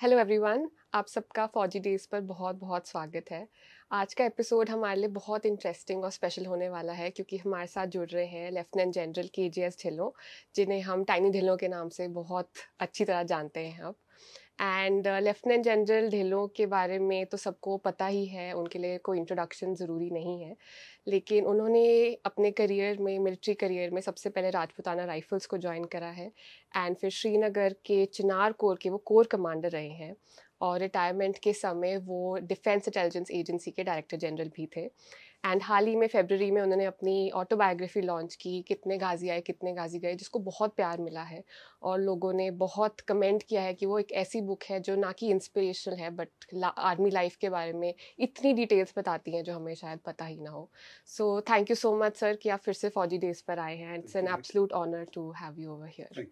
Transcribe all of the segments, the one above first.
Hello everyone, आप सबका फौजी डेज़ पर बहुत बहुत स्वागत है। आज का एपिसोड हमारे लिए बहुत इंटरेस्टिंग और स्पेशल होने वाला है क्योंकि हमारे साथ जुड़ रहे हैं lieutenant general K G S Dhillon, जिन्हें हम टाइनी ढिल्लों के नाम से बहुत अच्छी तरह जानते हैं अब। एंड लेफ्टिनेंट जनरल ढिल्लों के बारे में तो सबको पता ही है, उनके लिए कोई इंट्रोडक्शन ज़रूरी नहीं है। लेकिन उन्होंने अपने करियर में मिलिट्री करियर में सबसे पहले राजपुताना राइफल्स को ज्वाइन करा है। एंड फिर श्रीनगर के चिनार कोर के वो कोर कमांडर रहे हैं। और रिटायरमेंट के समय वो डिफेंस इंटेलिजेंस एजेंसी के डायरेक्टर जनरल भी थे। एंड हाल ही में फेबररी में उन्होंने अपनी ऑटोबायोग्राफी लॉन्च की कितने गाजी आए कितने गाजी गए जिसको बहुत प्यार मिला है। और लोगों ने बहुत कमेंट किया है कि वो एक ऐसी बुक है जो ना कि इंस्पिरेशनल है बट आर्मी लाइफ के बारे में इतनी डिटेल्स बताती हैं जो हमें शायद पता ही ना हो। सो thank you so much sir कि आप फिर से फौजी डेज़ पर आए हैं। It's an absolute honour to have you over here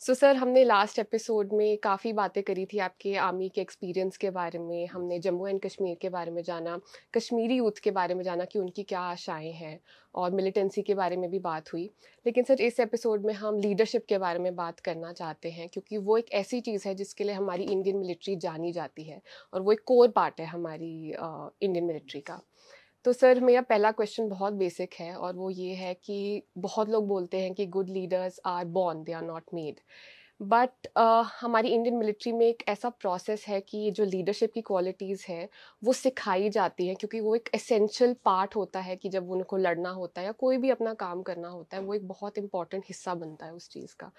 so so, sir हमने लास्ट एपिसोड में काफ़ी बातें करी थी आपके आर्मी के एक्सपीरियंस के बारे में हमने जम्मू एंड कश्मीर के बारे में जाना कश्मीरी यूथ के बारे में जाना कि उनकी क्या आशाएँ हैं और मिलिटेंसी के बारे में भी बात हुई। लेकिन सर इस एपिसोड में हम लीडरशिप के बारे में बात करना चाहते हैं क्योंकि वो एक ऐसी चीज़ है जिसके लिए हमारी इंडियन मिलिट्री जानी जाती है और वो एक कोर पार्ट है हमारी इंडियन मिलिट्री का। तो सर, मेरा पहला क्वेश्चन बहुत बेसिक है और वो ये है कि बहुत लोग बोलते हैं कि good leaders are born they are not made but हमारी इंडियन मिलिट्री में एक ऐसा प्रोसेस है कि जो लीडरशिप की क्वालिटीज़ है, वो सिखाई जाती हैं क्योंकि वो एक एसेंशियल पार्ट होता है कि जब उनको लड़ना होता है या कोई भी अपना काम करना होता है, वो एक बहुत इंपॉर्टेंट हिस्सा बनता है उस चीज़ का।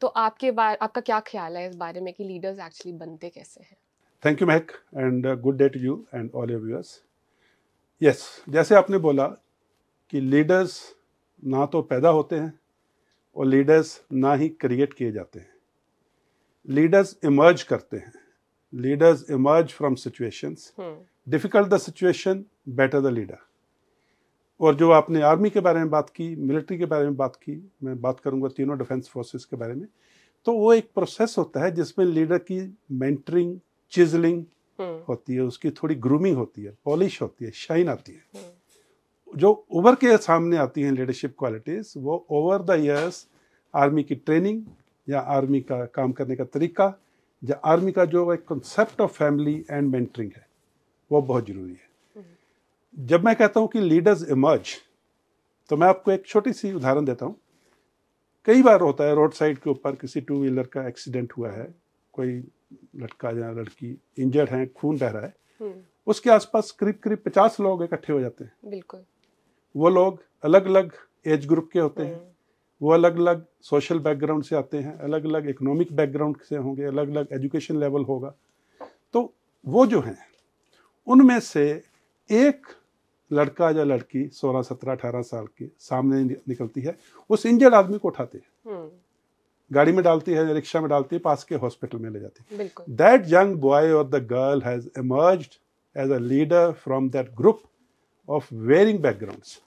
तो आपके बारे आपका क्या ख्याल है इस बारे में कि लीडर्स एक्चुअली बनते कैसे हैं? Thank you Mahak and good day to you and all your viewers yes yes, जैसे आपने बोला कि लीडर्स ना तो पैदा होते हैं और लीडर्स ना ही क्रिएट किए जाते हैं। लीडर्स इमर्ज करते हैं। Leaders emerge from situations difficult the situation better the leader और जो आपने आर्मी के बारे में बात की मिलिट्री के बारे में बात की मैं बात करूँगा तीनों डिफेंस फोर्सेस के बारे में तो वो एक प्रोसेस होता है जिसमें लीडर की मेंटरिंग चिजलिंग। होती है उसकी थोड़ी ग्रूमिंग होती है पॉलिश होती है शाइन आती है हम्म। जो उभर के सामने आती हैं लीडरशिप क्वालिटीज वो ओवर द ईयर्स आर्मी की ट्रेनिंग या आर्मी का काम करने का तरीका या आर्मी का जो एक concept of family and mentoring है वो बहुत ज़रूरी है हम्म। जब मैं कहता हूँ कि लीडर्स इमर्ज तो मैं आपको एक छोटी सी उदाहरण देता हूँ कई बार होता है रोड साइड के ऊपर किसी टू व्हीलर का एक्सीडेंट हुआ है कोई लड़का या लड़की इंजर्ड है खून बह रहा है हम्म। उसके आसपास करीब करीब पचास लोग इकट्ठे हो जाते हैं बिल्कुल वो लोग अलग अलग एज ग्रुप के होते हैं हम्म। वो अलग अलग सोशल बैकग्राउंड से आते हैं अलग अलग इकोनॉमिक बैकग्राउंड से होंगे अलग अलग एजुकेशन लेवल होगा तो वो जो हैं उनमें से एक लड़का या लड़की 16, 17, 18 साल के सामने निकलती है उस इंजर्ड आदमी को उठाते हैं हम्म। गाड़ी में डालती है रिक्शा में डालती है पास के हॉस्पिटल में ले जाती है। दैट यंग बॉय और the girl has emerged as a leader from that group of varying backgrounds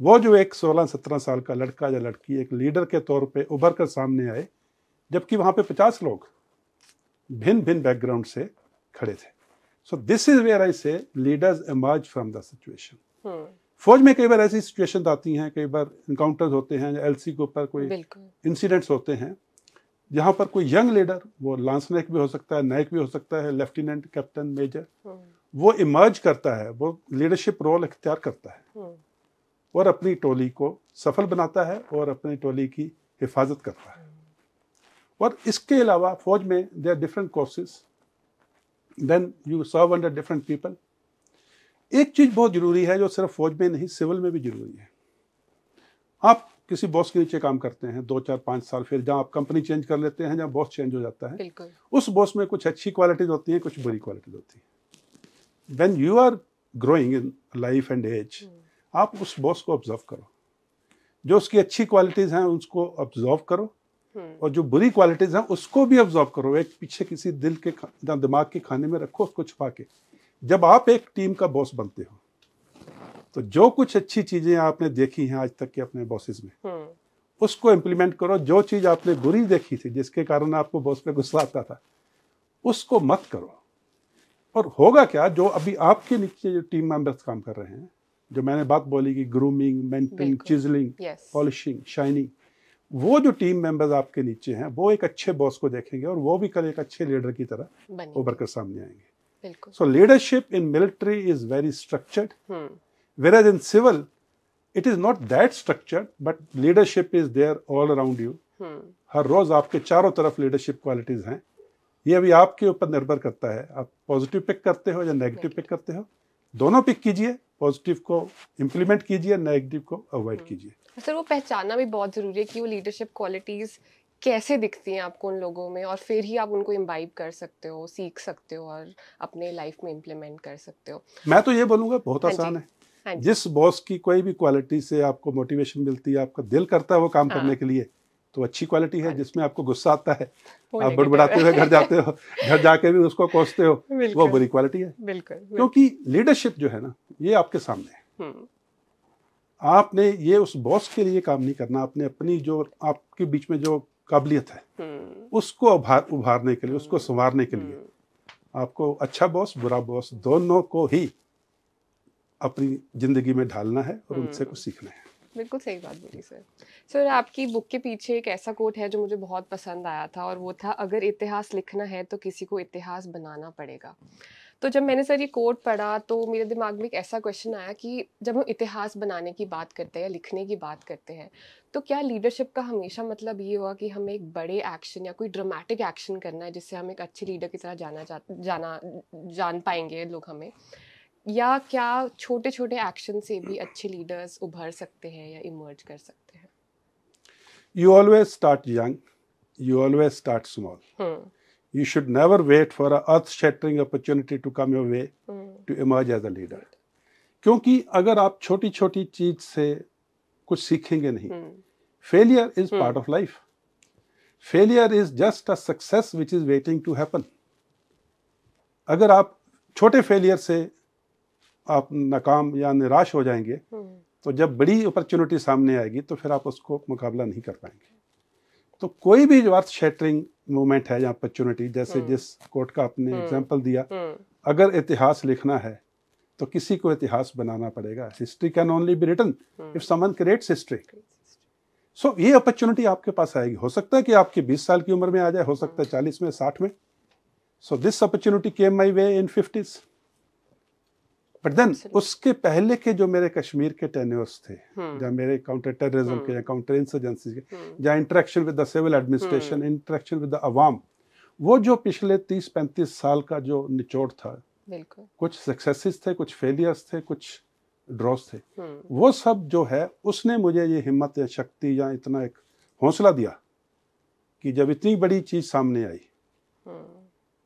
वो जो एक 16-17 साल का लड़का या लड़की एक लीडर के तौर पे उभर कर सामने आए जबकि वहाँ पे 50 लोग भिन्न भिन्न बैकग्राउंड से खड़े थे। So this is where I say leaders emerge from the situation फौज में कई बार ऐसी सिचुएशन आती हैं कई बार इनकाउंटर्स होते हैं एल सी के ऊपर कोई इंसिडेंट्स होते हैं जहाँ पर कोई यंग लीडर वो लांस नायक भी हो सकता है नायक भी हो सकता है लेफ्टिनेंट कैप्टन मेजर वो इमर्ज करता है वो लीडरशिप रोल इख्तियार करता है हम्म। और अपनी टोली को सफल बनाता है और अपनी टोली की हिफाजत करता है। और इसके अलावा फौज में there are different courses then you serve under different people एक चीज़ बहुत ज़रूरी है जो सिर्फ़ फौज में नहीं सिविल में भी ज़रूरी है। आप किसी बॉस के नीचे काम करते हैं दो चार पाँच साल फिर जहाँ आप कंपनी चेंज कर लेते हैं जहाँ बॉस चेंज हो जाता है उस बॉस में कुछ अच्छी क्वालिटीज होती हैं कुछ बुरी क्वालिटीज होती हैं। When you are growing in life and as आप उस बॉस को ऑब्ज़र्व करो। जो उसकी अच्छी क्वालिटीज़ हैं उसको ऑब्ज़र्व करो हम्म। और जो बुरी क्वालिटीज़ हैं उसको भी ऑब्ज़र्व करो। एक पीछे किसी दिल के दिमाग के खाने में रखो उसको छुपा के। जब आप एक टीम का बॉस बनते हो तो जो कुछ अच्छी चीज़ें आपने देखी हैं आज तक के अपने बॉसेस में हम्म। उसको इम्प्लीमेंट करो। जो चीज़ आपने बुरी देखी थी जिसके कारण आपको बॉस पे गुस्सा आता था उसको मत करो। और होगा क्या जो अभी आपके नीचे जो टीम मेंबर्स काम कर रहे हैं जो मैंने बात बोली कि grooming mentoring chiselling polishing shining वो जो टीम मेंबर्स आपके नीचे हैं वो एक अच्छे बॉस को देखेंगे और वो भी कल एक अच्छे लीडर की तरह उभर कर सामने आएँगे। बिल्कुल। So leadership in military is very structured hmm whereas in civil it is not that structured but leadership is there all around you. Hmm हर रोज आपके चारों तरफ़ लीडरशिप क्वालिटीज हैं। ये अभी आपके ऊपर निर्भर करता है। आप पॉजिटिव पिक करते हो या नेगेटिव पिक करते हो? दोनों पिक कीजिए। पॉजिटिव को इम्प्लीमेंट कीजिए नेगेटिव को अवॉइड कीजिए। सर वो पहचानना भी बहुत ज़रूरी है कि वो लीडरशिप क्वालिटीज़ कैसे दिखती हैं आपको उन लोगों में? और फिर ही आप उनको इम्बाइब कर सकते हो सीख सकते हो और अपने लाइफ में इम्प्लीमेंट कर सकते हो। मैं तो ये बोलूँगा बहुत हाँ आसान है। हाँ जिस बॉस की कोई भी क्वालिटी से आपको मोटिवेशन मिलती है आपका दिल करता है वो काम हाँ। करने के लिए तो अच्छी क्वालिटी है हाँ। जिसमें आपको गुस्सा आता है। आप बड़बड़ाते। हुए घर जाते हो घर जाके भी उसको कोसते हो वो बुरी क्वालिटी है। बिल्कुल बिल्कुल। क्योंकि लीडरशिप जो है ना ये आपके सामने है। हम्म, आपने ये उस बॉस के लिए काम नहीं करना आपने अपनी जो आपके बीच में जो काबिलियत है। हम्म, उसको उभार उभारने के लिए उसको संवारने के लिए हम्म, आपको अच्छा बॉस बुरा बॉस दोनों को ही अपनी ज़िंदगी में ढालना है और उनसे हम्म। कुछ सीखना है। बिल्कुल सही बात बोली सर। सर आपकी बुक के पीछे एक ऐसा कोट है जो मुझे बहुत पसंद आया था और वो था अगर इतिहास लिखना है तो किसी को इतिहास बनाना पड़ेगा। तो जब मैंने सर ये कोट पढ़ा तो मेरे दिमाग में एक ऐसा क्वेश्चन आया कि जब हम इतिहास बनाने की बात करते हैं या लिखने की बात करते हैं तो क्या लीडरशिप का हमेशा मतलब ये हुआ कि हमें एक बड़े एक्शन या कोई ड्रामेटिक एक्शन करना है जिससे हम एक अच्छे लीडर की तरह जाना जा, जाना जान पाएँगे लोग हमें या क्या छोटे छोटे एक्शन से भी अच्छे लीडर्स उभर सकते हैं या इमर्ज कर सकते हैं You always start young. You always start small. You should never wait for a earth-shattering opportunity to come your way hmm to emerge as a leader. क्योंकि अगर आप छोटी छोटी चीज़ से कुछ सीखेंगे नहीं failure is Hmm. Part of life failure is just a success which is waiting to happen अगर आप छोटे फेलियर से आप नाकाम या निराश हो जाएँगे हम्म तो जब बड़ी अपॉर्चुनिटी सामने आएगी तो फिर आप उसको मुकाबला नहीं कर पाएँगे। तो कोई भी अर्थ शेटरिंग मूवमेंट है या अपॉर्चुनिटी जैसे हम्म। जिस कोर्ट का आपने एग्ज़ाम्पल दिया हम्म अगर इतिहास लिखना है तो किसी को इतिहास बनाना पड़ेगा। History can only be written if someone creates history so ये अपॉर्चुनिटी आपके पास आएगी। हो सकता है कि आपकी 20 साल की उम्र में आ जाए हो सकता है 40 में 60 में। So this opportunity came my way in fifties but then उसके पहले के जो मेरे कश्मीर के टेन्योर्स थे हम्म। या मेरे काउंटर टेररिज्म के या काउंटर इंसर्जेंसी के हम्म। या interaction with the civil administration interaction with the अवाम वो जो पिछले 30-35 साल का जो निचोड़ था कुछ सक्सेसेस थे कुछ फेलियर्स थे कुछ ड्रॉस थे हम्म। वो सब जो है उसने मुझे ये हिम्मत या शक्ति या इतना एक हौसला दिया कि जब इतनी बड़ी चीज़ सामने आई हम्म।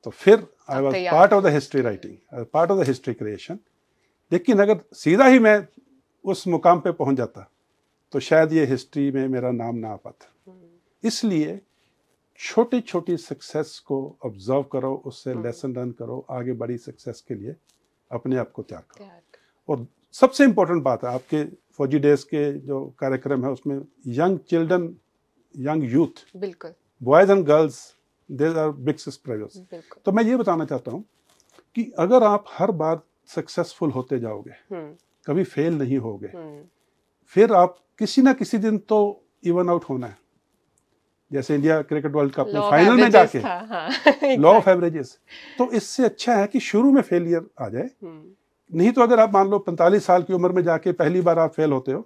तो फिर I was part of the history writing part of the history creation लेकिन अगर सीधा ही मैं उस मुकाम पे पहुँच जाता तो शायद ये हिस्ट्री में मेरा नाम ना आ पाता। हम्म इसलिए छोटी छोटी सक्सेस को ऑब्ज़र्व करो उससे हम्म। लेसन लर्न करो आगे बड़ी सक्सेस के लिए अपने आप को तैयार करो। और सबसे इम्पोर्टेंट बात है आपके फौजी डेज़ के जो कार्यक्रम है उसमें यंग चिल्ड्रन यंग यूथ बिल्कुल। Boys and girls there are big तो मैं ये बताना चाहता हूँ कि अगर आप हर बार सक्सेसफुल होते जाओगे। हम्म। कभी फेल नहीं होगे। हम्म। फिर आप किसी ना किसी दिन तो इवन आउट होना है। जैसे इंडिया क्रिकेट वर्ल्ड कप में फाइनल में जाके। हाँ। लॉ ऑफ़ एवरेजेस तो इससे अच्छा है कि शुरू में फेलियर आ जाए। हम्म। नहीं तो अगर आप मान लो 45 साल की उम्र में जाके पहली बार आप फेल होते हो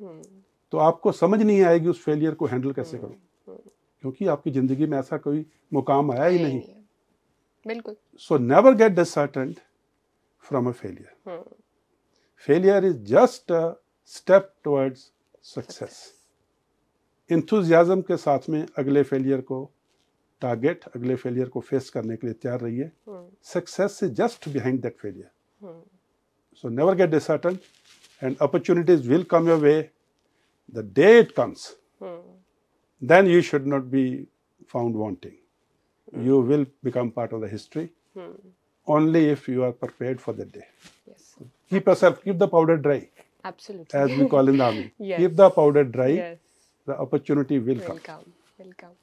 तो आपको समझ नहीं आएगी उस फेलियर को हैंडल कैसे करो। क्योंकि आपकी ज़िंदगी में ऐसा कोई मुकाम आया ही नहीं। बिल्कुल। So never get disheartened from a failure hmm failure is just a step towards success enthusiasm के साथ में अगले फेलियर को टारगेट अगले फेलियर को फेस करने के लिए तैयार रहिए हम्म success is just behind that failure hmm So never get disheartened, and opportunities will come your way. The day it comes, hmm then you should not be found wanting. You will become part of the history hmm only if you are prepared for that day. yes Keep yourself, keep the powder dry, absolutely as we call in the army. Yes. Keep the powder dry, yes the opportunity will will come. welcome welcome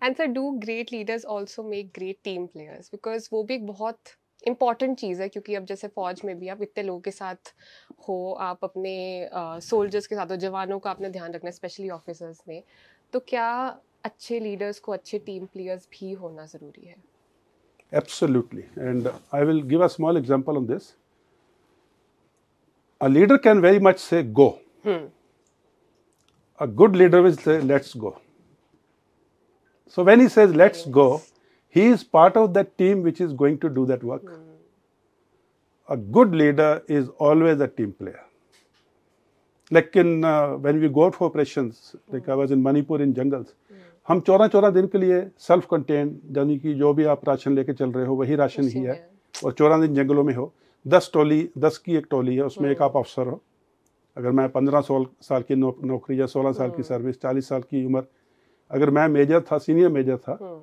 and sir do great leaders also make great team players because वो भी एक बहुत important चीज़ है क्योंकि अब जैसे फौज में भी आप इतने लोगों के साथ हो आप अपने सोल्जर्स uh, के साथ हो जवानों का आपने ध्यान रखना स्पेशली ऑफिसर्स में तो क्या अच्छे लीडर्स को अच्छे टीम प्लेयर्स भी होना ज़रूरी है Absolutely. And I will give a small example on this. A leader can very much say, go. Hmm. A good leader will say, let's go. So when he says, let's go, he is part of that team which is going to do that work. A good leader is always a team player. Like in uh, when we go for operations, like I was in Manipur in jungles, हम चौदह चौदह दिन के लिए self contain यानी कि जो भी आप राशन लेके चल रहे हो वही राशन ही है। और चौदह दिन जंगलों में हो। दस टोली दस की एक टोली है उसमें एक आप अफसर हो। अगर मैं पंद्रह सोलह साल की नौ, नौकरी या सोलह साल की सर्विस चालीस साल की उम्र अगर मैं मेजर था सीनियर मेजर था हम्म।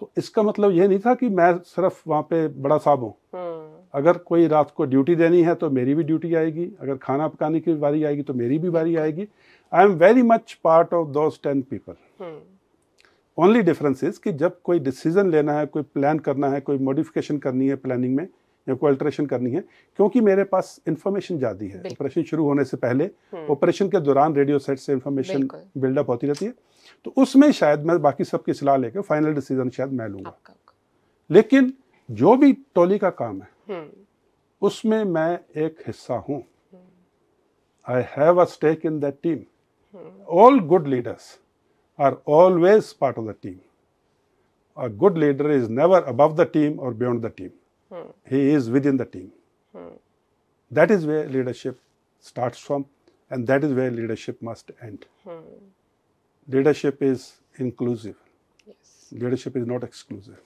तो इसका मतलब यह नहीं था कि मैं सिर्फ़ वहाँ पे बड़ा साहब हूँ। हम्म। अगर कोई रात को ड्यूटी देनी है तो मेरी भी ड्यूटी आएगी। अगर खाना पकाने की बारी आएगी तो मेरी भी बारी आएगी। I am very much part of those ten people hmm. Only difference is कि जब कोई डिसीज़न लेना है कोई प्लान करना है कोई मॉडिफिकेशन करनी है प्लानिंग में या कोई अल्ट्रेशन करनी है क्योंकि मेरे पास इन्फॉर्मेशन ज़्यादा है। ऑपरेशन शुरू होने से पहले हम्म। ऑपरेशन के दौरान रेडियो सेट से इंफॉर्मेशन बिल्कुल। बिल्डअप होती रहती है। तो उसमें शायद मैं बाकी सबकी सलाह लेकर फाइनल डिसीज़न शायद मैं लूँगा। लेकिन जो भी टोली का काम है हम्म। उसमें मैं एक हिस्सा हूँ। I have a stake in that team all good leaders are always part of the team. A good leader is never above the team or beyond the team. Hmm. He is within the team. Hmm. That is where leadership starts from, and that is where leadership must end. Hmm. Leadership is inclusive. Yes. Leadership is not exclusive.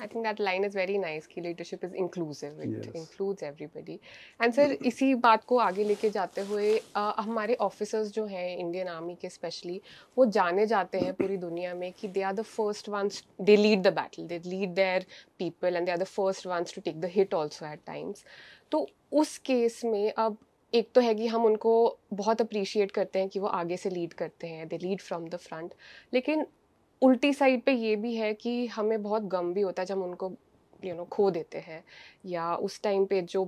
I think that line is very nice कि leadership is inclusive. It Yes. includes everybody. And sir, इसी बात को आगे लेके जाते हुए अ, हमारे officers जो हैं इंडियन आर्मी के स्पेशली वो जाने जाते हैं पूरी दुनिया में कि they are the first ones they lead the battle they lead their people and they are the first ones to take the hit also at times तो उस केस में अब एक तो है कि हम उनको बहुत अप्रिशिएट करते हैं कि वो आगे से लीड करते हैं they lead from the front लेकिन उल्टी साइड पे ये भी है कि हमें बहुत गम भी होता है जब उनको यू नो खो देते हैं। या उस टाइम पे जो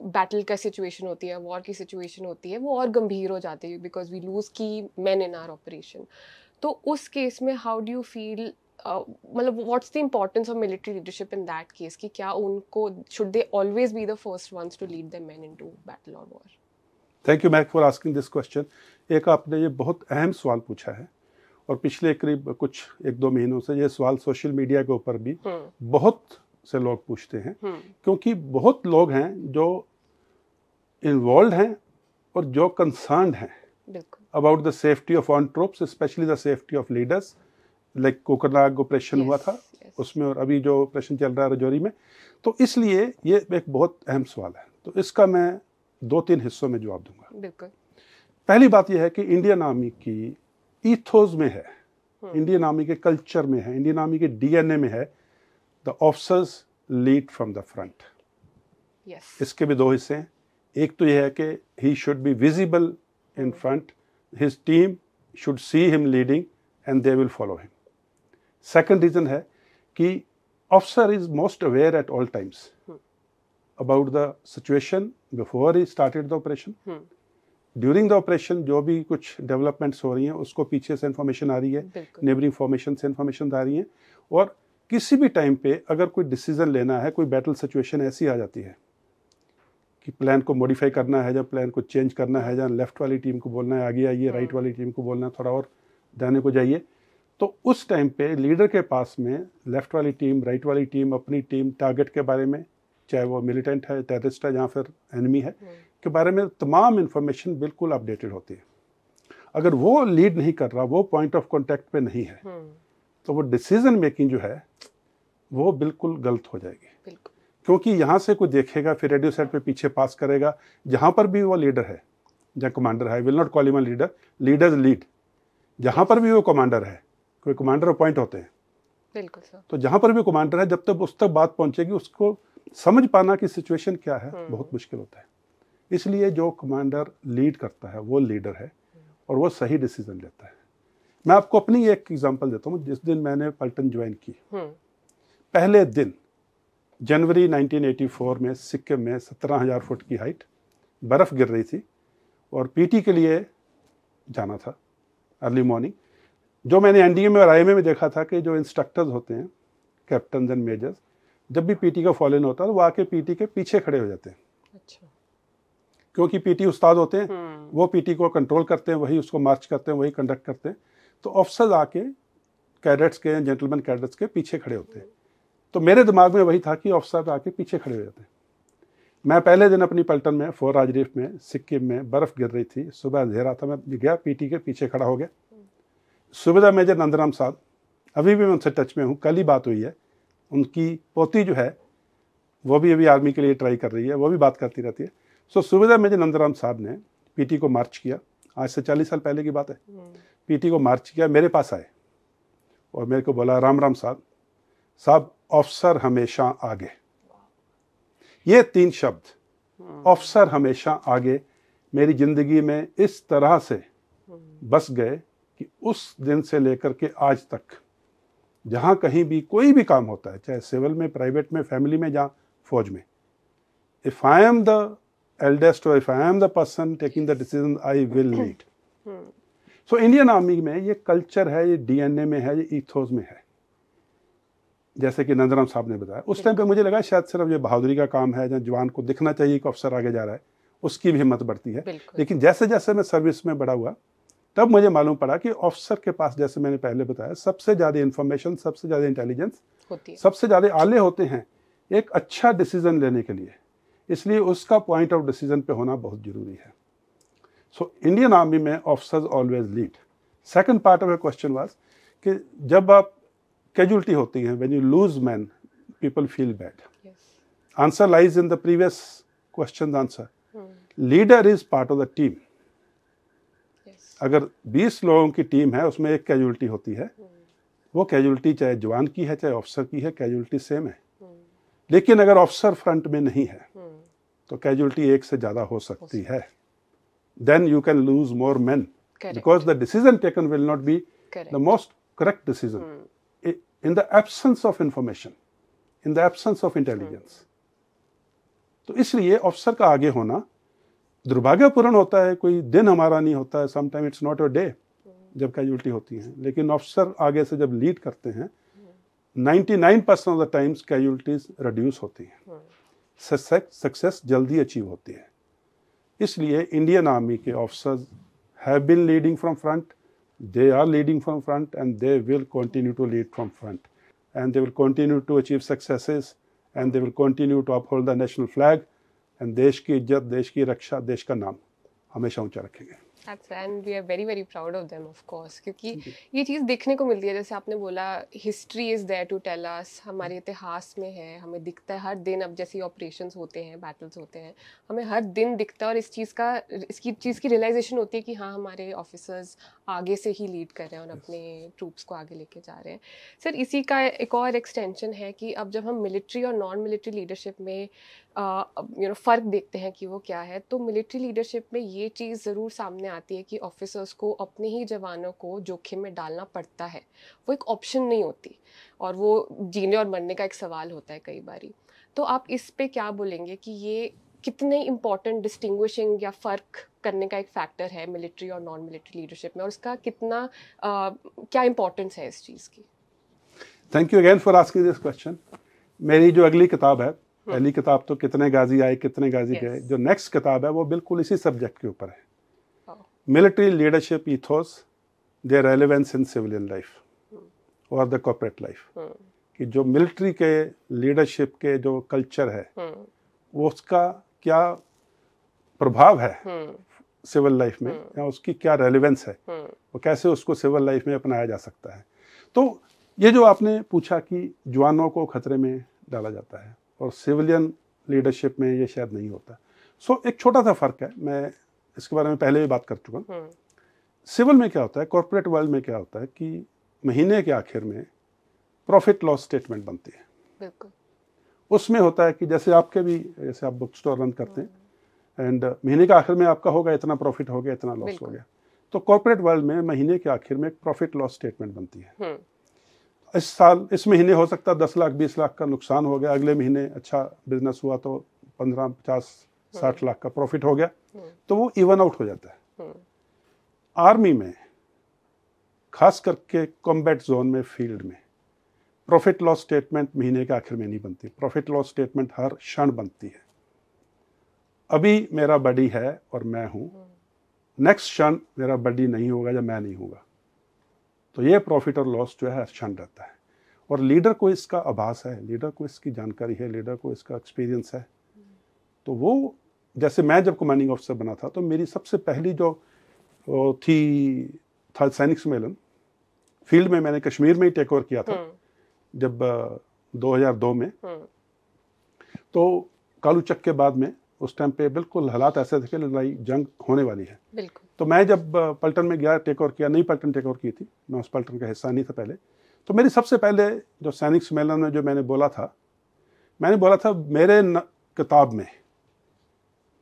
बैटल का सिचुएशन होती है वॉर की सिचुएशन होती है, वो और गंभीर हो जाती है because we lose key men in our operation तो उस केस में हाउ डू यू फील मतलब what's the importance of military leadership in that case कि क्या उनको should they always be the first ones to lead the men into battle और war thank you Mahak for asking this question एक आपने ये बहुत अहम सवाल पूछा है। और पिछले करीब कुछ एक दो महीनों से ये सवाल सोशल मीडिया के ऊपर भी हम्म। बहुत से लोग पूछते हैं। हम्म। क्योंकि बहुत लोग हैं जो इन्वॉल्व हैं और जो कंसर्न हैं about the safety of on troops especially the safety of leaders like Kokernag operation हुआ था. उसमें और अभी जो ऑपरेशन चल रहा है रजौरी में। तो इसलिए ये एक बहुत अहम सवाल है। तो इसका मैं दो तीन हिस्सों में जवाब दूँगा। बिल्कुल। पहली बात यह है कि इंडियन आर्मी की ईथोस में है इंडियन आर्मी के कल्चर में है इंडियन आर्मी के डीएनए में है the officers lead from the front इसके भी दो हिस्से हैं। एक तो यह है कि he should be visible in front his team should see him leading and they will follow him second reason है कि officer is most aware at all times about the situation before he started the operation during the operation जो भी कुछ developments हो रही हैं उसको पीछे से इन्फॉर्मेशन आ रही है नेबरिंग फॉर्मेशन से इन्फॉर्मेशन आ रही है। और किसी भी टाइम पे अगर कोई डिसीज़न लेना है कोई बैटल सिचुएशन ऐसी आ जाती है कि प्लान को मॉडिफाई करना है या प्लान को चेंज करना है या लेफ़्ट वाली टीम को बोलना है आगे आइए राइट वाली टीम को बोलना है थोड़ा और जाने को जाइए तो उस टाइम पे लीडर के पास में लेफ़्ट वाली टीम राइट वाली टीम अपनी टीम टारगेट के बारे में चाहे वो मिलिटेंट है टेररिस्ट है या फिर एनिमी है के बारे में तमाम इंफॉर्मेशन बिल्कुल अपडेटेड होती है। अगर वो लीड नहीं कर रहा वो पॉइंट ऑफ़ कॉन्टेक्ट पे नहीं है हम्म। तो वो डिसीज़न मेकिंग जो है वो बिल्कुल गलत हो जाएगी। क्योंकि यहाँ से कोई देखेगा फिर रेडियो सेट पे पीछे पास करेगा जहाँ पर भी वो लीडर है जहाँ कमांडर है will not call him leader leaders lead जहाँ पर भी वो कमांडर है कोई कमांडर अपॉइंट होते हैं। बिल्कुल सर तो जहाँ पर भी कमांडर है जब तक उस तक बात पहुँचेगी उसको समझ पाना कि सिचुएशन क्या है बहुत मुश्किल होता है। इसलिए जो कमांडर लीड करता है वो लीडर है और वो सही डिसीज़न लेता है। मैं आपको अपनी एक एग्जांपल देता हूँ जिस दिन मैंने पल्टन ज्वाइन की। हम्म। पहले दिन जनवरी 1984 में सिक्किम में 17,000 फुट की हाइट बर्फ़ गिर रही थी और पीटी के लिए जाना था अर्ली मॉर्निंग जो मैंने एनडीए में और आई में देखा था कि जो इंस्ट्रक्टर्स होते हैं कैप्टन एंड मेजर्स जब भी पीटी का फॉलो होता है तो वो आके पीटी के पीछे खड़े हो जाते हैं। अच्छा। क्योंकि पीटी उस्ताद होते हैं हम्म। वो पीटी को कंट्रोल करते हैं वही उसको मार्च करते हैं वही कंडक्ट करते हैं। तो ऑफिसर्स आके कैडेट्स के जेंटलमैन कैडेट्स के पीछे खड़े होते हैं। तो मेरे दिमाग में वही था कि ऑफिसर आके पीछे खड़े हो जाते हैं। मैं पहले दिन अपनी पलटन में फोर राजरीफ में सिक्किम में बर्फ़ गिर रही थी। सुबह अंधेरा था मैं गया पीटी के पीछे खड़ा हो गया। सुविधा मेजर नंदराम साहब अभी भी मैं उनसे टच में हूँ कल ही बात हुई है। उनकी पोती जो है वो भी अभी आर्मी के लिए ट्राई कर रही है वो भी बात करती रहती है। सो so, सुविधा मेजर नंदराम साहब ने पीटी को मार्च किया। आज से चालीस साल पहले की बात है। हम्म। पीटी को मार्च किया मेरे पास आए और मेरे को बोला राम राम साहब साहब अफसर हमेशा आगे। ये तीन शब्द अफसर हमेशा आगे। मेरी ज़िंदगी में इस तरह से बस गए कि उस दिन से लेकर के आज तक जहाँ कहीं भी कोई भी काम होता है चाहे सिविल में प्राइवेट में फैमिली में या फौज में। If I am the eldest और if I am the person taking the decision I will lead so Indian army में ये कल्चर है ये डीएनए में है ये ईथोस में है। जैसे कि नंदराम साहब ने बताया उस टाइम पे मुझे लगा शायद सिर्फ़ ये बहादुरी का काम है या जवान को दिखना चाहिए कि अफसर आगे जा रहा है उसकी भी हिम्मत बढ़ती है। लेकिन जैसे जैसे मैं सर्विस में बड़ा हुआ तब मुझे मालूम पड़ा कि ऑफिसर के पास जैसे मैंने पहले बताया सबसे ज़्यादा इन्फॉर्मेशन सबसे ज़्यादा इंटेलिजेंस सबसे ज़्यादा आले होते हैं एक अच्छा डिसीज़न लेने के लिए। इसलिए उसका पॉइंट ऑफ़ डिसीज़न पे होना बहुत ज़रूरी है। सो इंडियन आर्मी में officers always lead second part of a question was कि जब आप कैजुअलिटी होती है when you lose men people feel bad answer lies in the previous question answer leader is part of the team अगर 20 लोगों की team है उसमें एक कैजुअलिटी होती है। वो कैजुअलिटी चाहे जवान की है चाहे ऑफिसर की है कैजुअलिटी सेम है। लेकिन अगर ऑफिसर फ्रंट में नहीं है तो कैजुअलिटी एक से ज़्यादा हो सकती है then you can lose more men because the decision taken will not be the most correct decision in the absence of information in the absence of intelligence तो इसलिए ऑफिसर का आगे होना. दुर्भाग्यपूर्ण होता है, कोई दिन हमारा नहीं होता है sometime it's not a day जब कैजुअलिटी होती है। लेकिन ऑफिसर आगे से जब लीड करते हैं 99% percent of the times casualties reduce होती हैं। सक्सेस जल्दी अचीव होती है। इसलिए इंडियन आर्मी के officers have been leading from front they are leading from front and they will continue to lead from front and they will continue to achieve successes and they will continue to uphold the national flag and देश की इज़्ज़त देश की रक्षा देश का नाम हमेशा ऊँचा रखेंगे। And we are very very proud of them of course क्योंकि ये चीज़ देखने को मिलती है जैसे आपने बोला history is there to tell us हमारे इतिहास में है हमें दिखता है हर दिन अब जैसे ऑपरेशंस होते हैं बैटल्स होते हैं हमें हर दिन दिखता है और इस चीज़ का इसकी चीज़ की रियलाइजेशन होती है कि हाँ हमारे ऑफिसर्स आगे से ही लीड कर रहे हैं और अपने ट्रूप्स को आगे लेके जा रहे हैं। सर इसी का एक और एक्सटेंशन है कि अब जब हम मिलिट्री और नॉन मिलिट्री लीडरशिप में यू नो फ़र्क देखते हैं कि वो क्या है तो मिलिट्री लीडरशिप में ये चीज़ ज़रूर सामने आती है कि ऑफिसर्स को अपने ही जवानों को जोखिम में डालना पड़ता है। वो एक ऑप्शन नहीं होती और वो जीने और मरने का एक सवाल होता है कई बारी। तो आप इस पे क्या बोलेंगे कि ये कितने इंपॉर्टेंट डिस्टिंग्विशिंग या फ़र्क करने का एक फैक्टर है मिलिट्री और नॉन मिलिट्री लीडरशिप में और उसका कितना क्या इम्पोर्टेंस है इस चीज़ की? Thank you again for asking this question मेरी जो अगली किताब है पहली किताब तो कितने गाजी आए कितने गाजी Yes. गए जो नेक्स्ट किताब है वो बिल्कुल इसी सब्जेक्ट के ऊपर है। Military leadership ethos ethos their in civilian life और the corporate life कि जो मिलिट्री के लीडरशिप के जो कल्चर है हम्म। वो उसका क्या प्रभाव है हम्म। सिविल लाइफ में? या उसकी क्या रेलिवेंस है? हम्म। वो कैसे उसको सिविल लाइफ में अपनाया जा सकता है? तो ये जो आपने पूछा कि जवानों को खतरे में डाला जाता है और सिविलियन लीडरशिप में ये शायद नहीं होता। सो so, एक छोटा सा फ़र्क है मैं इसके बारे में पहले भी बात कर चुका हम्म। सिविल में क्या होता है कॉरपोरेट वर्ल्ड में क्या होता है कि महीने के आखिर में प्रॉफिट लॉस स्टेटमेंट बनती है। बिल्कुल। उसमें होता है कि जैसे आपके भी जैसे आप बुक स्टोर रन करते हैं एंड महीने के आखिर में आपका होगा इतना प्रॉफिट हो गया इतना लॉस हो गया। तो कॉरपोरेट वर्ल्ड में महीने के आखिर में एक प्रॉफिट लॉस स्टेटमेंट बनती है। हम्म। इस साल इस महीने हो सकता है दस लाख बीस लाख का नुकसान हो गया अगले महीने अच्छा बिज़नेस हुआ तो पंद्रह पचास साठ लाख का प्रॉफिट हो गया हम्म। तो वो इवन आउट हो जाता है। हम्म। आर्मी में खास करके कॉम्बैट जोन में फ़ील्ड में प्रॉफिट लॉस स्टेटमेंट महीने के आखिर में नहीं बनती। प्रॉफिट लॉस स्टेटमेंट हर क्षण बनती है। अभी मेरा बडी है और मैं हूँ। नेक्स्ट क्षण मेरा बडी नहीं होगा या मैं नहीं होगा। तो ये प्रॉफिट और लॉस जो है, हर क्षण रहता है। और लीडर को इसका आभास है लीडर को इसकी जानकारी है लीडर को इसका एक्सपीरियंस है। तो वो, जैसे मैं जब कमांडिंग ऑफिसर बना था तो मेरी सबसे पहली जो थी, था सैनिक सम्मेलन। फ़ील्ड में मैंने कश्मीर में ही टेक ओवर किया था। हम्म। जब 2002 में हम्म। तो कालू चक के बाद में उस टाइम पे बिल्कुल हालात ऐसे थे कि लड़ाई जंग होने वाली है बिल्कुल तो मैं जब पलटन में गया टेक ओवर किया नई पलटन टेक ओवर की थी मैं उस पलटन का हिस्सा नहीं था पहले तो मेरी सबसे पहले जो सैनिक सम्मेलन में जो मैंने बोला था मैंने बोला था मेरे किताब में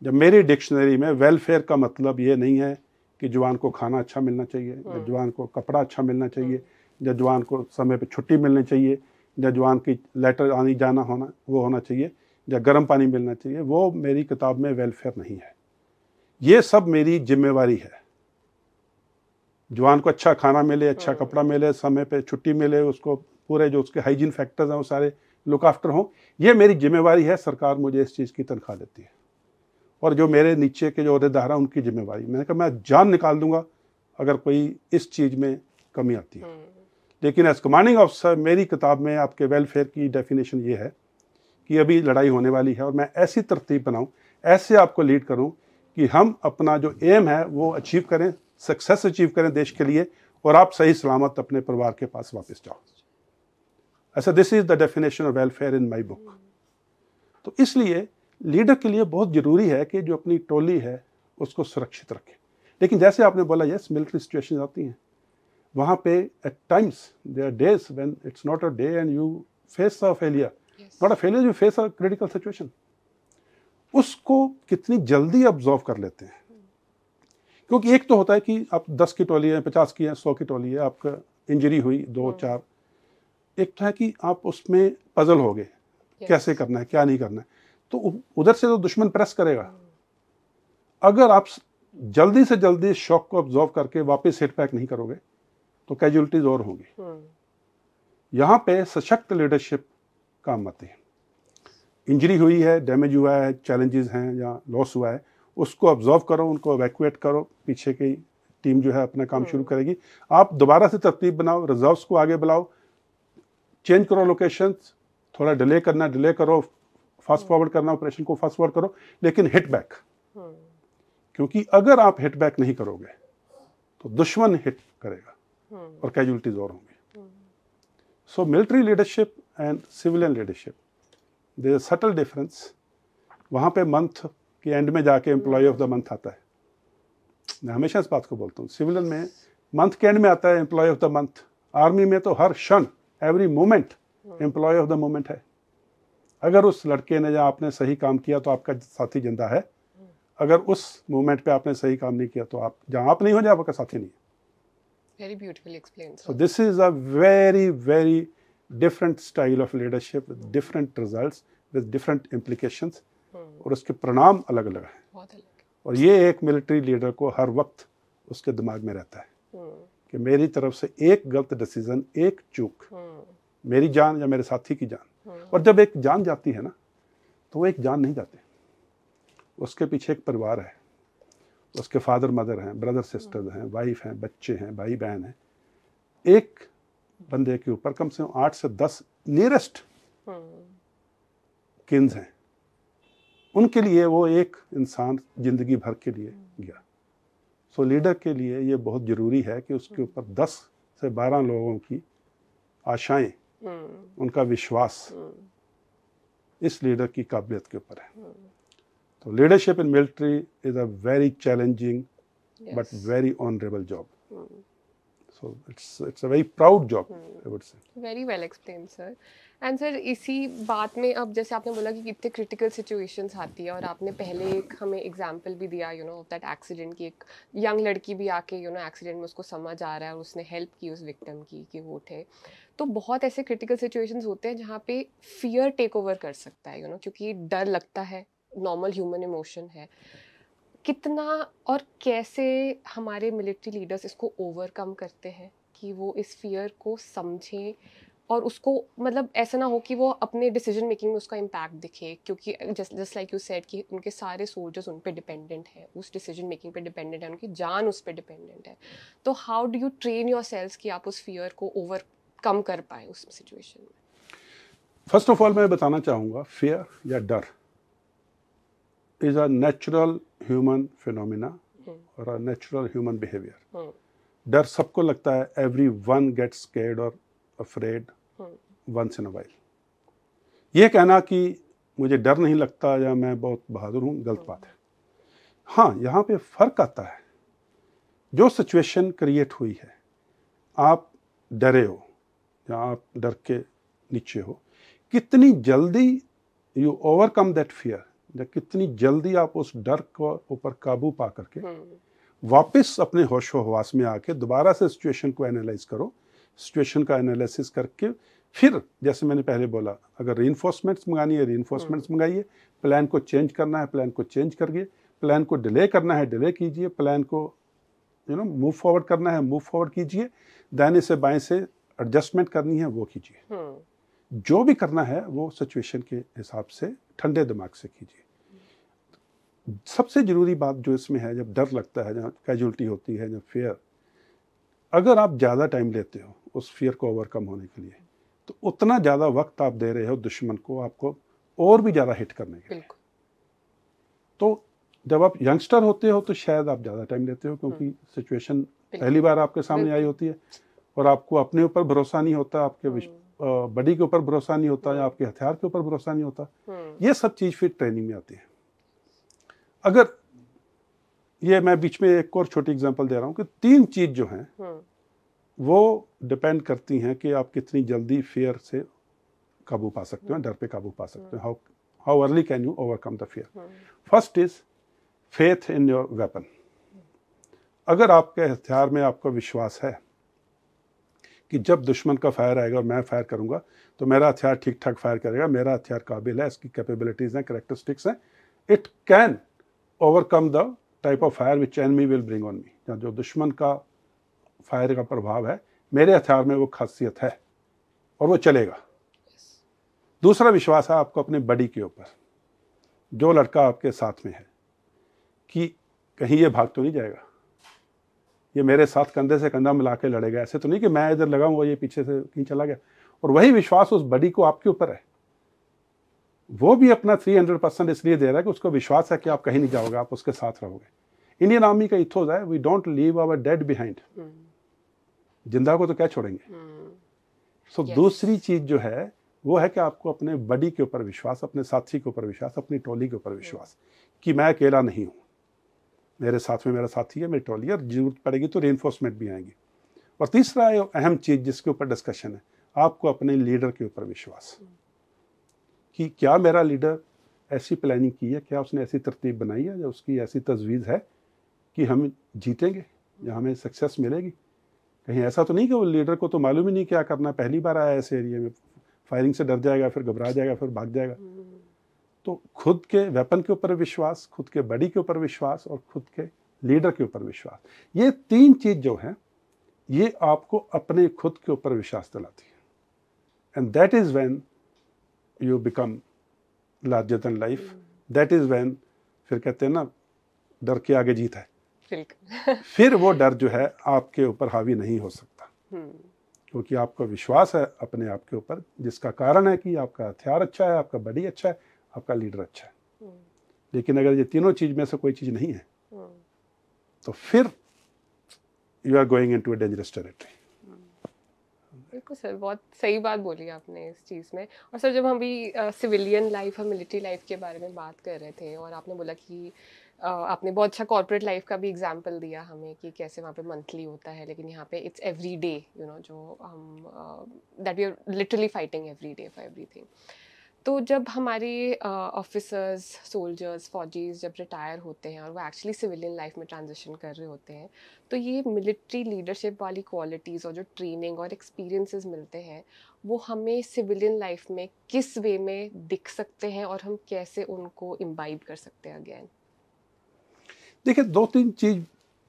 जब मेरी डिक्शनरी में वेलफेयर का मतलब ये नहीं है कि जवान को खाना अच्छा मिलना चाहिए हम्म। जवान को कपड़ा अच्छा मिलना चाहिए या जवान को समय पर छुट्टी मिलनी चाहिए या जवान की लेटर आनी जाना होना वो होना चाहिए या गर्म पानी मिलना चाहिए वो मेरी किताब में वेलफेयर नहीं है। ये सब मेरी जिम्मेवारी है। जवान को अच्छा खाना मिले अच्छा हम्म। कपड़ा मिले समय पे छुट्टी मिले उसको पूरे जो उसके हाइजीन फैक्टर्स हैं वो सारे लुक आफ्टर हों ये मेरी जिम्मेवारी है सरकार मुझे इस चीज़ की तनख्वाह देती है। और जो मेरे नीचे के जो अहदेदार हैं उनकी जिम्मेवारी। मैंने कहा मैं जान निकाल दूँगा अगर कोई इस चीज़ में कमी आती है। हम्म। लेकिन एज कमांडिंग ऑफिसर मेरी किताब में आपके वेलफेयर की डेफिनेशन ये है कि अभी लड़ाई होने वाली है और मैं ऐसी तरतीब बनाऊँ, ऐसे आपको लीड करूँ कि हम अपना जो एम है वो अचीव करें सक्सेस अचीव करें देश के लिए और आप सही सलामत अपने परिवार के पास वापस जाओ। ऐसा this is the definition of welfare in my book तो इसलिए लीडर के लिए बहुत ज़रूरी है कि जो अपनी टोली है उसको सुरक्षित रखें। लेकिन जैसे आपने बोला यस मिलिट्री सिचुएशन आती हैं। वहाँ पे at times they are days when it's not a day and you face a failure not a failure you face a critical situation उसको कितनी जल्दी ऑब्जॉर्व कर लेते हैं। क्योंकि एक तो होता है कि आप दस की टोली है पचास की है सौ की टोली है आपका इंजरी हुई दो hmm. चार। एक तो है कि आप उसमें पजल हो गए। Yes. कैसे करना है क्या नहीं करना है। तो उधर से तो दुश्मन प्रेस करेगा। अगर आप जल्दी से जल्दी शॉक को ऑब्जॉर्व करके वापस हिट पैक नहीं करोगे तो कैजुअलिटीज और होंगी। हम्म। यहाँ पे सशक्त लीडरशिप काम आती है इंजरी हुई है डैमेज हुआ है चैलेंजेस हैं या लॉस हुआ है उसको ऑब्जॉर्व करो उनको एवैक्यूएट करो पीछे की टीम जो है अपना काम शुरू हम्म। करेगी। आप दोबारा से तरतीब बनाओ रिजर्व्स को आगे बुलाओ चेंज करो लोकेशन थोड़ा डिले करना डिले करो फास्ट फॉरवर्ड करना ऑपरेशन को फास्ट फॉरवर्ड करो लेकिन हिट बैक क्योंकि अगर आप हिट बैक नहीं करोगे तो दुश्मन हिट करेगा। और कैजुअलिटीज और होंगी। So military leadership and civilian leadership there subtle difference वहाँ पे मंथ के एंड में जाके एम्प्लॉय ऑफ़ द मंथ आता है। मैं हमेशा इस बात को बोलता हूँ। सिविलियन में मंथ के एंड में आता है employee of the month army में तो हर क्षण every moment employee of the moment है। अगर उस लड़के ने या आपने सही काम किया तो आपका साथी ज़िंदा है। अगर उस मोमेंट पे आपने सही काम नहीं किया तो आप जहाँ आप नहीं हो जाए आपका साथी नहीं Very beautifully explained. Sir. So this is a very very different style of leadership with different results with different implications hmm. और उसके परिणाम अलग अलग हैं बहुत अलग और ये एक मिलिट्री लीडर को हर वक्त उसके दिमाग में रहता है hmm. कि मेरी तरफ़ से एक गलत डिसीज़न एक चूक hmm. मेरी जान या मेरे साथी की जान और जब एक जान जाती है ना तो वो एक जान नहीं जाती उसके पीछे एक परिवार है उसके फादर मदर हैं ब्रदर सिस्टर हैं वाइफ हैं बच्चे हैं भाई बहन हैं। एक बंदे के ऊपर कम से कम आठ से दस नियरेस्ट किन्स हैं। उनके लिए वो एक इंसान ज़िंदगी भर के लिए गया। सो so, लीडर के लिए ये बहुत ज़रूरी है कि उसके ऊपर दस से बारह लोगों की आशाएँ हम्म। उनका विश्वास हम्म। इस लीडर की काबिलियत के ऊपर है। तो leadership in military is a very challenging but very honourable job so it's it's a very proud job I would say very well explain sir and sir इसी बात में अब जैसे आपने बोला कि कितने क्रिटिकल सिचुएशंस आती है और आपने पहले एक हमें एग्जांपल भी दिया you know of that accident की एक यंग लड़की भी आके यू नो एक्सीडेंट में उसको समझ आ रहा है और उसने हेल्प की उस विक्टिम की कि वो थे तो बहुत ऐसे क्रिटिकल सिचुएशंस होते हैं जहाँ पे फियर टेक ओवर कर सकता है यू नो क्योंकि डर लगता है नॉर्मल ह्यूमन इमोशन है, कितना और कैसे हमारे मिलिट्री लीडर्स इसको ओवरकम करते हैं कि वो इस फियर को समझें और उसको मतलब ऐसा ना हो कि वो अपने डिसीज़न मेकिंग में उसका इम्पैक्ट दिखे, क्योंकि just just like you said कि उनके सारे सोल्जर्स उन पर डिपेंडेंट है, उस डिसीज़न मेकिंग पे डिपेंडेंट है, उनकी जान उस पर डिपेंडेंट है। तो how do you train your sales कि आप उस फियर को ओवरकम कर पाए उस सिचुएशन में? फ़र्स्ट ऑफ़ ऑल मैं बताना चाहूँगा फियर या डर। Is a natural human phenomena और अ नेचुरल ह्यूमन बिहेवियर डर सबको लगता है एवरी वन गेट्स स्केर्ड और afraid once in a while ये कहना कि मुझे डर नहीं लगता या मैं बहुत बहादुर हूँ, गलत. बात है। हाँ यहाँ पे फ़र्क आता है। जो सिचुएशन क्रिएट हुई है, आप डरे हो या आप डर के नीचे हो, कितनी जल्दी यू ओवरकम दैट फियर या कितनी जल्दी आप उस डर को ऊपर काबू पा करके hmm. वापस अपने होशो हवास में आके दोबारा से सिचुएशन को एनालाइज करो सिचुएशन का एनालिसिस करके फिर जैसे मैंने पहले बोला अगर री मंगानी है री मंगाइए प्लान को चेंज करना है प्लान को चेंज करिए प्लान को डिले करना है डिले कीजिए प्लान को यू नो मूव फॉरवर्ड करना है मूव फॉरवर्ड कीजिए दाने से बाएँ से एडजस्टमेंट करनी है वो कीजिए हम्म। जो भी करना है वो सिचुएशन के हिसाब से ठंडे दिमाग से कीजिए सबसे ज़रूरी बात जो इसमें है जब डर लगता है जहाँ कैजुअलिटी होती है जब फेयर अगर आप ज़्यादा टाइम लेते हो उस फियर को ओवरकम होने के लिए तो उतना ज़्यादा वक्त आप दे रहे हो दुश्मन को आपको और भी ज़्यादा हिट करने के लिए। तो जब आप यंगस्टर होते हो तो शायद आप ज़्यादा टाइम लेते हो क्योंकि सिचुएशन हम्म। पहली बार आपके सामने आई होती है और आपको अपने ऊपर भरोसा नहीं होता आपके बडी हम्म। के ऊपर भरोसा नहीं होता या हम्म। आपके हथियार के ऊपर भरोसा नहीं होता। ये सब चीज़ फिर ट्रेनिंग में आती है। अगर ये मैं बीच में एक और छोटी एग्जांपल दे रहा हूँ कि तीन चीज़ जो हैं वो डिपेंड करती हैं कि आप कितनी जल्दी फेयर से काबू पा सकते हो डर पे काबू पा सकते हो। How how early can you overcome the fear first is faith in your weapon अगर आपके हथियार में आपका विश्वास है कि जब दुश्मन का फायर आएगा और मैं फायर करूँगा तो मेरा हथियार ठीक ठाक फायर करेगा मेरा हथियार काबिल है इसकी कैपेबिलिटीज़ हैं करेक्टरिस्टिक्स हैं it can overcome the type of fire which enemy will bring on me या जो दुश्मन का फायर का प्रभाव है मेरे हथियार में वो खासियत है और वो चलेगा। दूसरा विश्वास है आपको अपने बडी के ऊपर। जो लड़का आपके साथ में है कि कहीं ये भाग तो नहीं जाएगा। ये मेरे साथ कंधे से कंधा मिला के लड़ेगा। ऐसे तो नहीं कि मैं इधर लगाऊँगा ये पीछे से कहीं चला गया। और वही विश्वास उस बडी को आपके ऊपर है। वो भी अपना 300 परसेंट इसलिए दे रहा है कि उसको विश्वास है कि आप कहीं नहीं जाओगे आप उसके साथ रहोगे इंडियन आर्मी का इथोज है we don't leave our dead behind ज़िंदा को तो क्या छोड़ेंगे सो हम्म। so, yes. दूसरी चीज़ जो है वो है कि आपको अपने बडी के ऊपर विश्वास अपने साथी के ऊपर विश्वास अपनी टोली के ऊपर। विश्वास कि मैं अकेला नहीं हूँ मेरे साथ में मेरा साथी है मेरी टोली है ज़रूरत पड़ेगी तो रेनफोर्समेंट भी आएँगी और तीसरा अहम चीज़ जिसके ऊपर डिस्कशन है आपको अपने लीडर के ऊपर विश्वास हम्म। कि क्या मेरा लीडर ऐसी प्लानिंग की है? क्या उसने ऐसी तरतीब बनाई है या उसकी ऐसी तजवीज़ है कि हम जीतेंगे या हमें सक्सेस मिलेगी? कहीं ऐसा तो नहीं कि वो लीडर को तो मालूम ही नहीं क्या करना पहली बार आया ऐसे एरिया में। फायरिंग से डर जाएगा, फिर घबरा जाएगा, फिर भाग जाएगा। तो खुद के वेपन के ऊपर विश्वास, खुद के बड़ी के ऊपर विश्वास और खुद के लीडर के ऊपर विश्वास। ये तीन चीज़ जो है, ये आपको अपने खुद के ऊपर विश्वास दिलाती है। And that is when you become larger than life that is when फिर कहते हैं ना डर के आगे जीत है फिर वो डर जो है आपके ऊपर हावी नहीं हो सकता हम्म। क्योंकि आपका विश्वास है अपने आप के ऊपर जिसका कारण है कि आपका हथियार अच्छा है आपका बड़ी अच्छा है आपका लीडर अच्छा है हम्म। लेकिन अगर ये तीनों चीज़ में से कोई चीज़ नहीं है हम्म। तो फिर you are going into a dangerous territory बिल्कुल सर, बहुत सही बात बोली आपने इस चीज़ में। और सर, जब हम भी सिविलियन लाइफ और मिलिट्री लाइफ के बारे में बात कर रहे थे और आपने बोला कि आपने बहुत अच्छा कॉरपोरेट लाइफ का भी एग्ज़ाम्पल दिया हमें कि कैसे वहाँ पे मंथली होता है, लेकिन यहाँ पे it's every day you know जो हम that we are literally fighting every day for everything तो जब हमारे ऑफिसर्स सोल्जर्स फौजीज जब रिटायर होते हैं और वो एक्चुअली सिविलियन लाइफ में ट्रांजिशन कर रहे होते हैं तो ये मिलिट्री लीडरशिप वाली क्वालिटीज़ और जो ट्रेनिंग और एक्सपीरियंसेस मिलते हैं वो हमें सिविलियन लाइफ में किस वे में दिख सकते हैं और हम कैसे उनको इम्बाइब कर सकते हैं अगेन देखिए दो तीन चीज़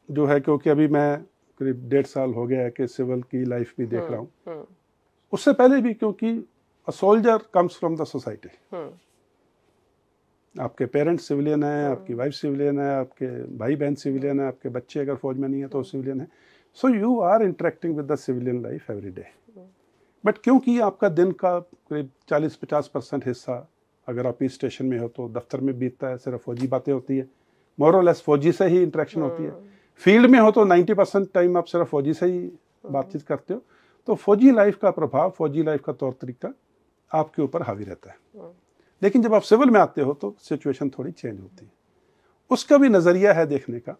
जो है क्योंकि अभी मैं करीब डेढ़ साल हो गया है कि सिविल की लाइफ भी देख रहा हूँ। हम्म, उससे पहले भी क्योंकि a soldier comes from the society आपके पेरेंट्स सिविलियन हैं हम्म। आपकी वाइफ सिविलियन है आपके भाई बहन सिविलियन है आपके बच्चे अगर फौज में नहीं है तो सिविलियन है। So you are interacting with the civilian life every day. But क्योंकि आपका दिन का करीब 40-50 परसेंट हिस्सा अगर आप पीस स्टेशन में हो तो दफ्तर में बीतता है सिर्फ़ फौजी बातें होती है। मोर लेस फौजी से ही इंटरेक्शन होती है। फ़ील्ड में हो तो 90 परसेंट टाइम आप सिर्फ़ फौजी से ही बातचीत करते हो। तो फौजी लाइफ का प्रभाव फौजी लाइफ का तौर तरीका आपके ऊपर हावी रहता है। हम्म, लेकिन जब आप सिविल में आते हो तो सिचुएशन थोड़ी चेंज होती है। उसका भी नज़रिया है देखने का।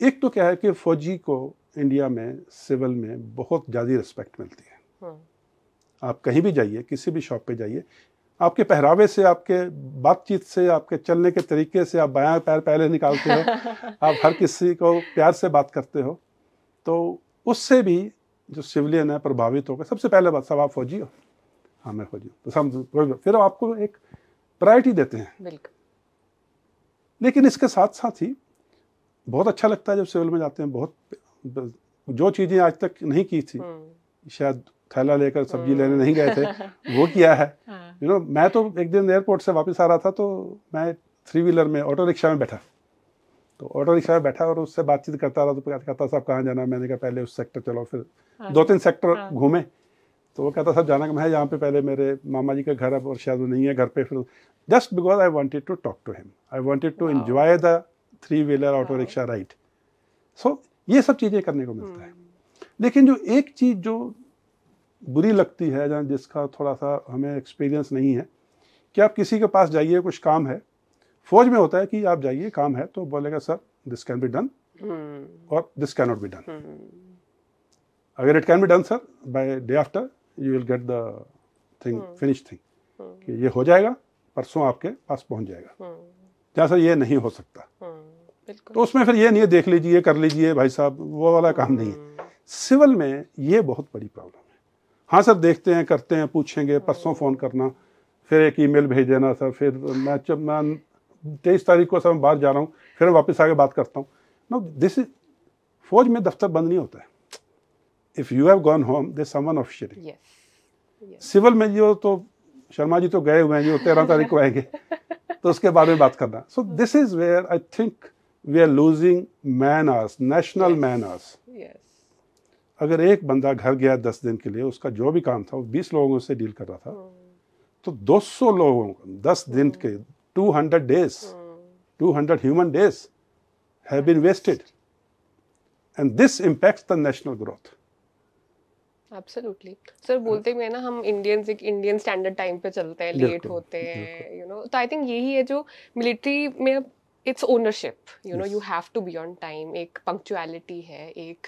एक तो क्या है कि फौजी को इंडिया में सिविल में बहुत ज़्यादा रिस्पेक्ट मिलती है। हम्म, आप कहीं भी जाइए किसी भी शॉप पे जाइए आपके पहरावे से आपके बातचीत से आपके चलने के तरीके से आप बायां पैर पहले निकालते हो आप हर किसी को प्यार से बात करते हो। तो उससे भी जो सिविलियन है प्रभावित होकर सबसे पहले बात सब आप फौजी हो। हाँ मैं फौजी तो सब फिर आपको एक प्रायोरिटी देते हैं। लेकिन इसके साथ साथ ही बहुत अच्छा लगता है जब सिविल में जाते हैं बहुत जो चीज़ें आज तक नहीं की थी हम्म, शायद थैला लेकर सब्ज़ी लेने नहीं गए थे वो किया है। हाँ, यू नो मैं तो एक दिन एयरपोर्ट से वापस आ रहा था तो मैं थ्री व्हीलर में ऑटो रिक्शा में बैठा। तो ऑटो रिक्शा में बैठा और उससे बातचीत करता रहा तो कहता साहब कहाँ जाना है? मैंने कहा पहले उस सेक्टर चलो फिर हाँ, दो तीन सेक्टर हाँ। घूमे। तो वो कहता साहब जाना कि मैं यहाँ पे पहले मेरे मामा जी का घर है और शायद वो नहीं है घर पे फिर just because I wanted to talk to him I wanted to. Enjoy the three wheeler auto rickshaw ride so ये सब चीज़ें करने को मिलता है। हम्म, लेकिन जो एक चीज़ जो बुरी लगती है या जिसका थोड़ा सा हमें एक्सपीरियंस नहीं है कि आप किसी के पास जाइए कुछ काम है फौज में होता है कि आप जाइए काम है तो बोलेगा sir this can be done और this can not be done अगर it can be done sir by day after you will get the thing Hmm. Finish thing कि ये हो जाएगा परसों आपके पास पहुँच जाएगा। जहाँ सर ये नहीं हो सकता। हम्म, तो उसमें फिर ये नहीं है देख लीजिए कर लीजिए भाई साहब वो वाला काम नहीं है। हम्म, सिविल में ये बहुत बड़ी प्रॉब्लम है। हाँ सर देखते हैं करते हैं पूछेंगे परसों फ़ोन करना फिर एक ईमेल भेज देना सर फिर मैं जब मैं तेईस तारीख को सर मैं बाहर जा रहा हूँ फिर वापस आके बात करता हूँ। नो दिस फौज में दफ्तर बंद नहीं होता है। If you have gone home they someone officially civil में जो तो शर्मा जी तो गए हुए हैं जो तेरह तारीख को आएँगे। तो उसके बारे में बात करना। So this is where I think we are losing man hours national Yes. Man hours अगर एक बंदा घर गया दस दिन के लिए उसका जो भी काम था वो बीस लोगों से डील कर रहा था। हम्म, तो 200 लोगों को दस दिन के 200 days two hundred human days have been wasted and this impacts the national growth absolutely sir बोलते भी है ना हम इंडियंस एक इंडियन स्टैंडर्ड टाइम पे चलते हैं लेट होते हैं यू नो तो आई थिंक यही है जो मिलिट्री में it's ownership you know you have to be on time एक पंक्चुअलिटी है एक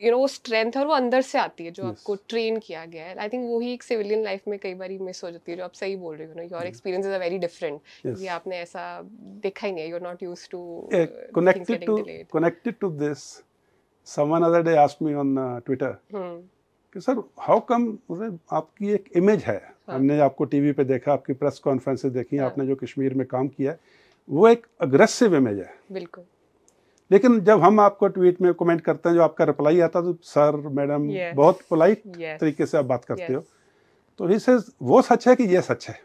यू नो वो स्ट्रेंथ और वो अंदर से आती है जो Yes. आपको ट्रेन किया गया है. आई थिंक वही एक सिविलियन लाइफ में कई बार मिस हो जाती है जो आप सही बोल रहे हो no your experience is a very different क्योंकि आपने ऐसा देखा ही नहीं है you are not used to connected to connected to this someone other day asked me on uh, twitter कि सर हाउ कम आपकी एक इमेज है। हाँ. हमने आपको टीवी पे देखा आपकी प्रेस कॉन्फ्रेंसेस देखी हाँ. आपने जो कश्मीर में काम किया है वो एक अग्रेसिव इमेज है। बिल्कुल। लेकिन जब हम आपको ट्वीट में कमेंट करते हैं जो आपका रिप्लाई आता तो सर मैडम Yes. बहुत पोलाइट यस तरीके से आप बात करते हो। तो ही सेज वो सच है कि ये सच है?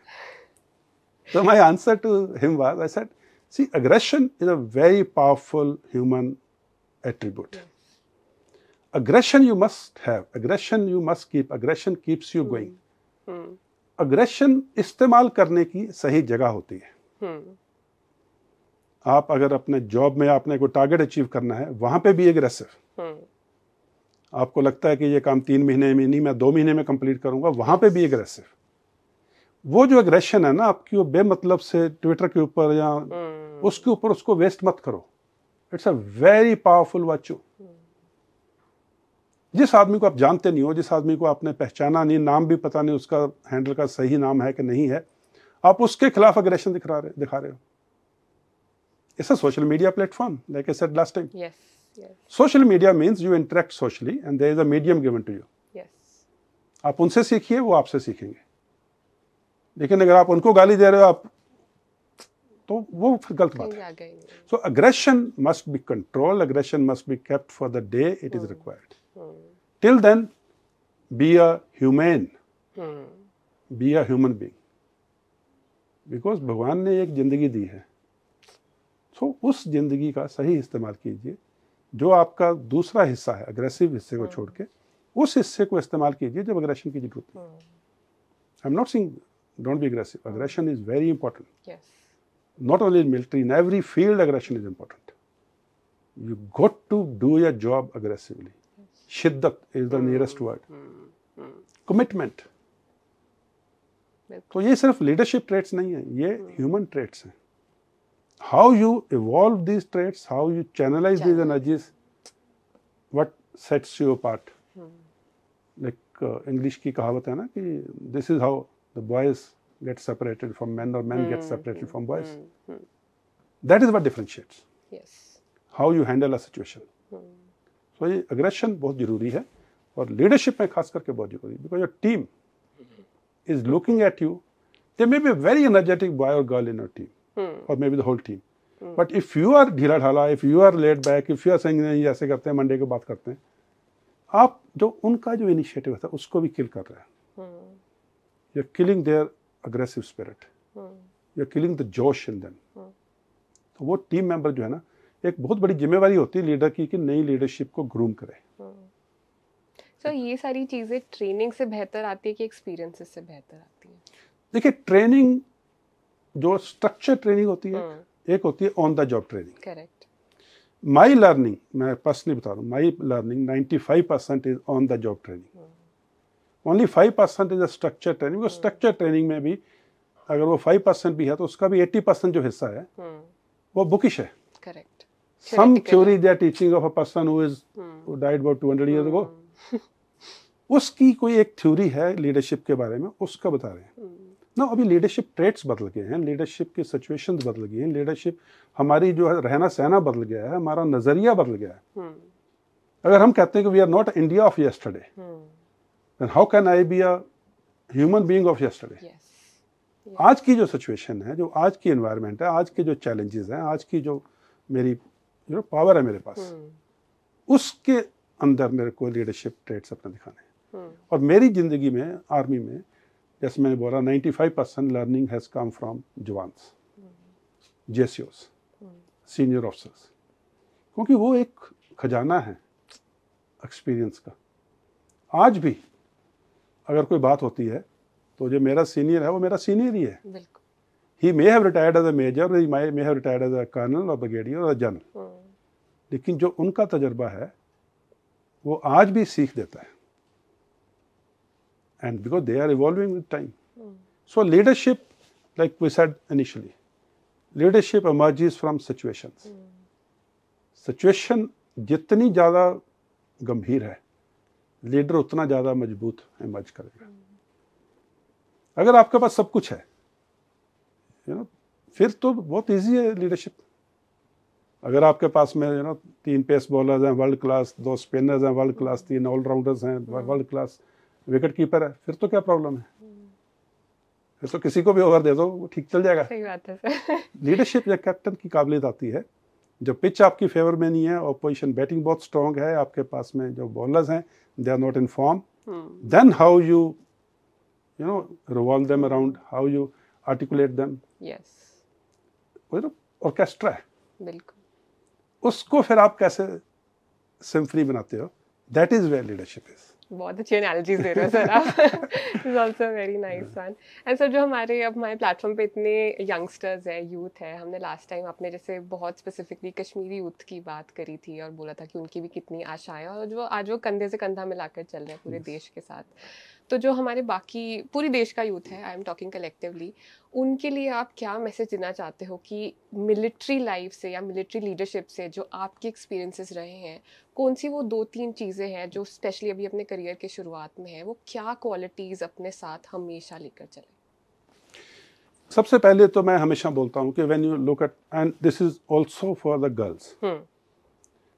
तो my answer to him was I said see aggression is a very powerful human attribute. Aggression you must have. Aggression you must keep. Aggression keeps you going. हम्म aggression इस्तेमाल करने की सही जगह होती है। हम्म आप अगर अपने जॉब में आपने कोई टारगेट अचीव करना है वहाँ पे भी एग्रेसिव हम्म आपको लगता है कि ये काम तीन महीने में नहीं मैं दो महीने में कंप्लीट करूँगा वहाँ पे भी एग्रेसिव वो जो एग्रेशन है ना आपकी वो बेमतलब से ट्विटर के ऊपर या उसके ऊपर उसको वेस्ट मत करो। इट्स अ वेरी पावरफुल वाचू जिस आदमी को आप जानते नहीं हो जिस आदमी को आपने पहचाना नहीं नाम भी पता नहीं उसका हैंडल का सही नाम है कि नहीं है आप उसके खिलाफ अग्रेशन दिखा रहे दिखा रहे हो। A social media platform like I said last time social media means you interact socially and there is a medium given to you आप उनसे सीखिए वो आपसे सीखेंगे। लेकिन अगर आप उनको गाली दे रहे हो आप तो वो फिर गलत बात है। So aggression must be control aggression must be kept for the day it is required till then be a human hmm, be a human being because भगवान ने एक ज़िंदगी दी है। सो उस ज़िंदगी का सही इस्तेमाल कीजिए जो आपका दूसरा हिस्सा है अग्रेसिव हिस्से को छोड़ के उस हिस्से को इस्तेमाल कीजिए जब अग्रेशन की ज़रूरत हम्म, I am not saying don't be aggressive aggression is very important not only only in military, in every field, aggression is important. You got to do your job aggressively. Is the nearest word. बिल्कुल तो ये सिर्फ़ leadership traits नहीं है ये human traits हैं। How you evolve these traits how you channelise these energies what sets you hmm, like English की कहावत है ना कि this is how the boys get separated from man और man get separated from boys that is what differentiates how you handle a situation so ये aggression बहुत ज़रूरी है और लीडरशिप में खास करके बहुत ज़रूरी because your team is looking at you they may be very energetic boy और गर्ल इन योर टीम और may be the whole team but if you are ढीला ढाला if you are laid back if you are नहीं ऐसे करते हैं Monday को बात करते हैं आप जो उनका जो इनिशिएटिव था उसको भी किल कर रहे हैं। You are killing their aggressive spirit you are killing the जोश इन देम। तो वो टीम मेंबर जो है ना एक बहुत बड़ी जिम्मेवारी होती है लीडर की कि नई लीडरशिप को ग्रूम करे। सो ये सारी चीज़ें ट्रेनिंग से बेहतर आती है कि एक्सपीरियंसेस से बेहतर आती है? देखिए ट्रेनिंग जो स्ट्रक्चर ट्रेनिंग होती है हम्म, एक होती है on the job training correct my learning मैं पर्सनली बता रहा हूँ my learning 95 percent is on the job training only five percent is a structure training structure training में भी अगर वो फाइव परसेंट भी है तो उसका भी एट्टी परसेंट जो हिस्सा है हम्म, वो बुकिश है। Correct some theory they are teaching of a person who is hmm, died about 200 years ago उसकी कोई एक थ्योरी है लीडरशिप के बारे में उसका बता रहे हैं। ना अभी लीडरशिप ट्रेट्स बदल गए हैं लीडरशिप की सिचुएशन बदल गई हैं लीडरशिप हमारी जो है रहना सहना बदल गया है हमारा नज़रिया बदल गया है। अगर हम कहते हैं कि we are not India of yesterday then how can I be a human being of yesterday yes आज की जो सिचुएशन है जो आज की एनवायरनमेंट है आज के जो चैलेंजेस हैं आज की जो मेरी जो पावर है मेरे पास उसके अंदर मेरे को लीडरशिप ट्रेट्स अपने दिखाने हैं। और मेरी ज़िंदगी में आर्मी में जैसे मैंने बोला 95 percent learning has come from jawans J senior officers क्योंकि वो एक खजाना है एक्सपीरियंस का। आज भी अगर कोई बात होती है तो जो मेरा सीनियर है वो मेरा सीनियर ही है। बिल्कुल he may have retired as a major he may have retired as a colonel और ब्रिगेडियर और जनरल हम्म, लेकिन जो उनका तजर्बा है वो आज भी सीख देता है। And because they are evolving with time so leadership like we said initially leadership emerges from situations hmm, situation जितनी ज़्यादा गंभीर है लीडर उतना ज़्यादा मज़बूत इमर्ज करेगा। अगर आपके पास सब कुछ है यू नो फिर तो बहुत इजी है लीडरशिप अगर आपके पास में यू नो तीन पेस बॉलर्स हैं वर्ल्ड क्लास दो स्पिनर्स हैं वर्ल्ड क्लास तीन ऑलराउंडर्स हैं वर्ल्ड क्लास विकेट कीपर है फिर तो क्या प्रॉब्लम है? फिर तो किसी को भी ओवर दे दो वो ठीक चल जाएगा। सही बात है लीडरशिप या कैप्टन की काबिलियत आती है जब पिच आपकी फेवर में नहीं है ऑपोजिशन बैटिंग बहुत स्ट्रांग है आपके पास में जो बॉलर्स हैं they are not in form then how you you know revolve them around how you articulate them yes वो ना ऑर्केस्ट्रा है बिल्कुल। उसको फिर आप कैसे सिम्फनी बनाते हो? That is where leadership is बहुत अच्छी एनालॉजीज दे रहे हो सर। आप is also very nice one and sir जो हमारे अब हमारे प्लेटफॉर्म पे इतने यंगस्टर्स है यूथ है हमने लास्ट टाइम आपने जैसे बहुत स्पेसिफिकली कश्मीरी यूथ की बात करी थी और बोला था कि उनकी भी कितनी आशाएँ और जो आज वो कंधे से कंधा मिलाकर चल रहे हैं पूरे देश के साथ। तो जो हमारे बाकी पूरी देश का यूथ है आई एम टॉकिंग कलेक्टिवली उनके लिए आप क्या मैसेज देना चाहते हो कि मिलिट्री लाइफ से या मिलिट्री लीडरशिप से जो आपके एक्सपीरियंसेस रहे हैं कौन सी वो दो तीन चीज़ें हैं जो स्पेशली अभी अपने करियर के शुरुआत में है वो क्या क्वालिटीज़ अपने साथ हमेशा लेकर चले? सबसे पहले तो मैं हमेशा बोलता हूँ कि when you look at and this is also for the girls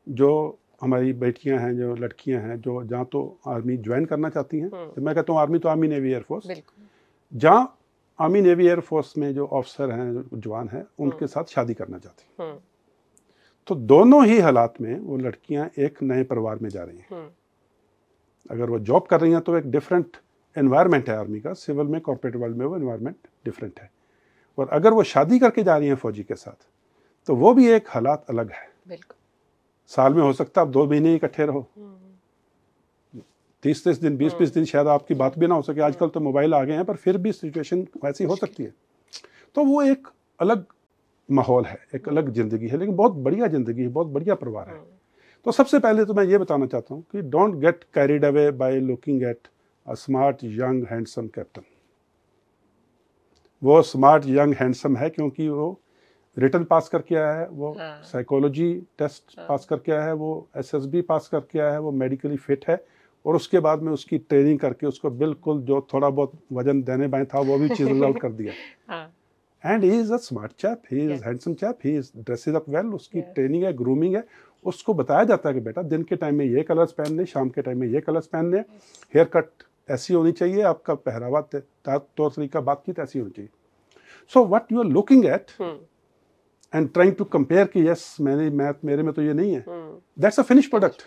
जो हमारी बेटियाँ हैं जो लड़कियाँ हैं जो जहाँ तो आर्मी ज्वाइन करना चाहती हैं हम्म। तो मैं कहता हूँ आर्मी तो आर्मी नेवी एयरफोर्स जहाँ आर्मी नेवी एयरफोर्स में जो ऑफिसर हैं जवान हैं उनके साथ शादी करना चाहती हैं। तो दोनों ही हालात में वो लड़कियाँ एक नए परिवार में जा रही हैं। अगर वो जॉब कर रही हैं तो एक डिफरेंट एनवायरनमेंट है आर्मी का सिविल में कॉर्पोरेट वर्ल्ड में वो एनवायरनमेंट डिफरेंट है। और अगर वो शादी करके जा रही हैं फौजी के साथ तो वो भी एक हालात अलग है। बिल्कुल। साल में हो सकता है आप दो महीने इकट्ठे रहो। तीस तीस दिन बीस बीस दिन शायद आपकी बात भी ना हो सके। आजकल तो मोबाइल आ गए हैं, पर फिर भी सिचुएशन वैसी हो सकती है। तो वो एक अलग माहौल है, एक अलग ज़िंदगी है, लेकिन बहुत बढ़िया ज़िंदगी है, बहुत बढ़िया परिवार है। तो सबसे पहले तो मैं ये बताना चाहता हूँ कि don't get carried away by looking at a smart, young, handsome captain. वो स्मार्ट, यंग, हैंडसम है क्योंकि वो रिटर्न पास करके आया है वो साइकोलॉजी हाँ। टेस्ट हाँ। पास करके आया है वो एसएसबी पास करके आया है वो मेडिकली फिट है और उसके बाद में उसकी ट्रेनिंग करके उसको बिल्कुल जो थोड़ा बहुत वज़न देने बाएँ था वो भी चीज़ आउट कर दिया। And he is a smart chap he is handsome chap he is dresses up well उसकी ट्रेनिंग है ग्रूमिंग है उसको बताया जाता है कि बेटा दिन के टाइम में ये कलर्स पहनने शाम के टाइम में ये कलर्स पहनने हेयर कट ऐसी होनी चाहिए आपका पहरावा तौर तरीका बातचीत ऐसी होनी चाहिए। So what you are looking at and trying to compare कि यस मैंने मैथ मेरे में तो ये नहीं है। दैट्स अ फिनिश प्रोडक्ट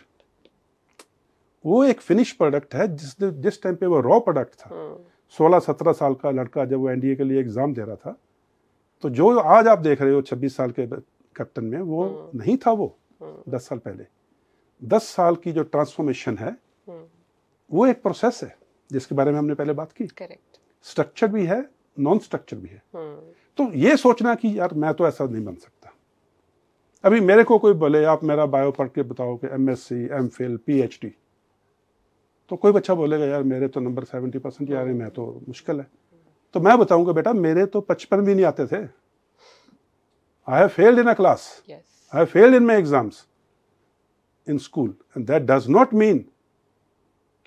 वो एक फिनिश प्रोडक्ट है जिस जिस टाइम पे वो रॉ प्रोडक्ट था। हाँ। सोलह सत्रह साल का लड़का जब वो एनडीए के लिए एग्ज़ाम दे रहा था तो जो आज आप देख रहे हो छब्बीस साल के कैप्टन में वो हाँ। नहीं था वो हाँ। दस साल पहले। दस साल की जो ट्रांसफॉर्मेशन है वो एक प्रोसेस है जिसके बारे में हमने पहले बात की। स्ट्रक्चर भी है नॉन स्ट्रक्चर भी है। तो ये सोचना कि यार मैं तो ऐसा नहीं बन सकता। अभी मेरे को कोई बोले आप मेरा बायो पढ़ के बताओ कि M S C M phil P H D तो कोई बच्चा बोलेगा यार मेरे तो नंबर सेवेंटी परसेंट आ रहे मैं तो मुश्किल है। तो मैं बताऊँगा बेटा मेरे तो पचपन भी नहीं आते थे। I have failed in a class I have failed in my exams in school and that does not mean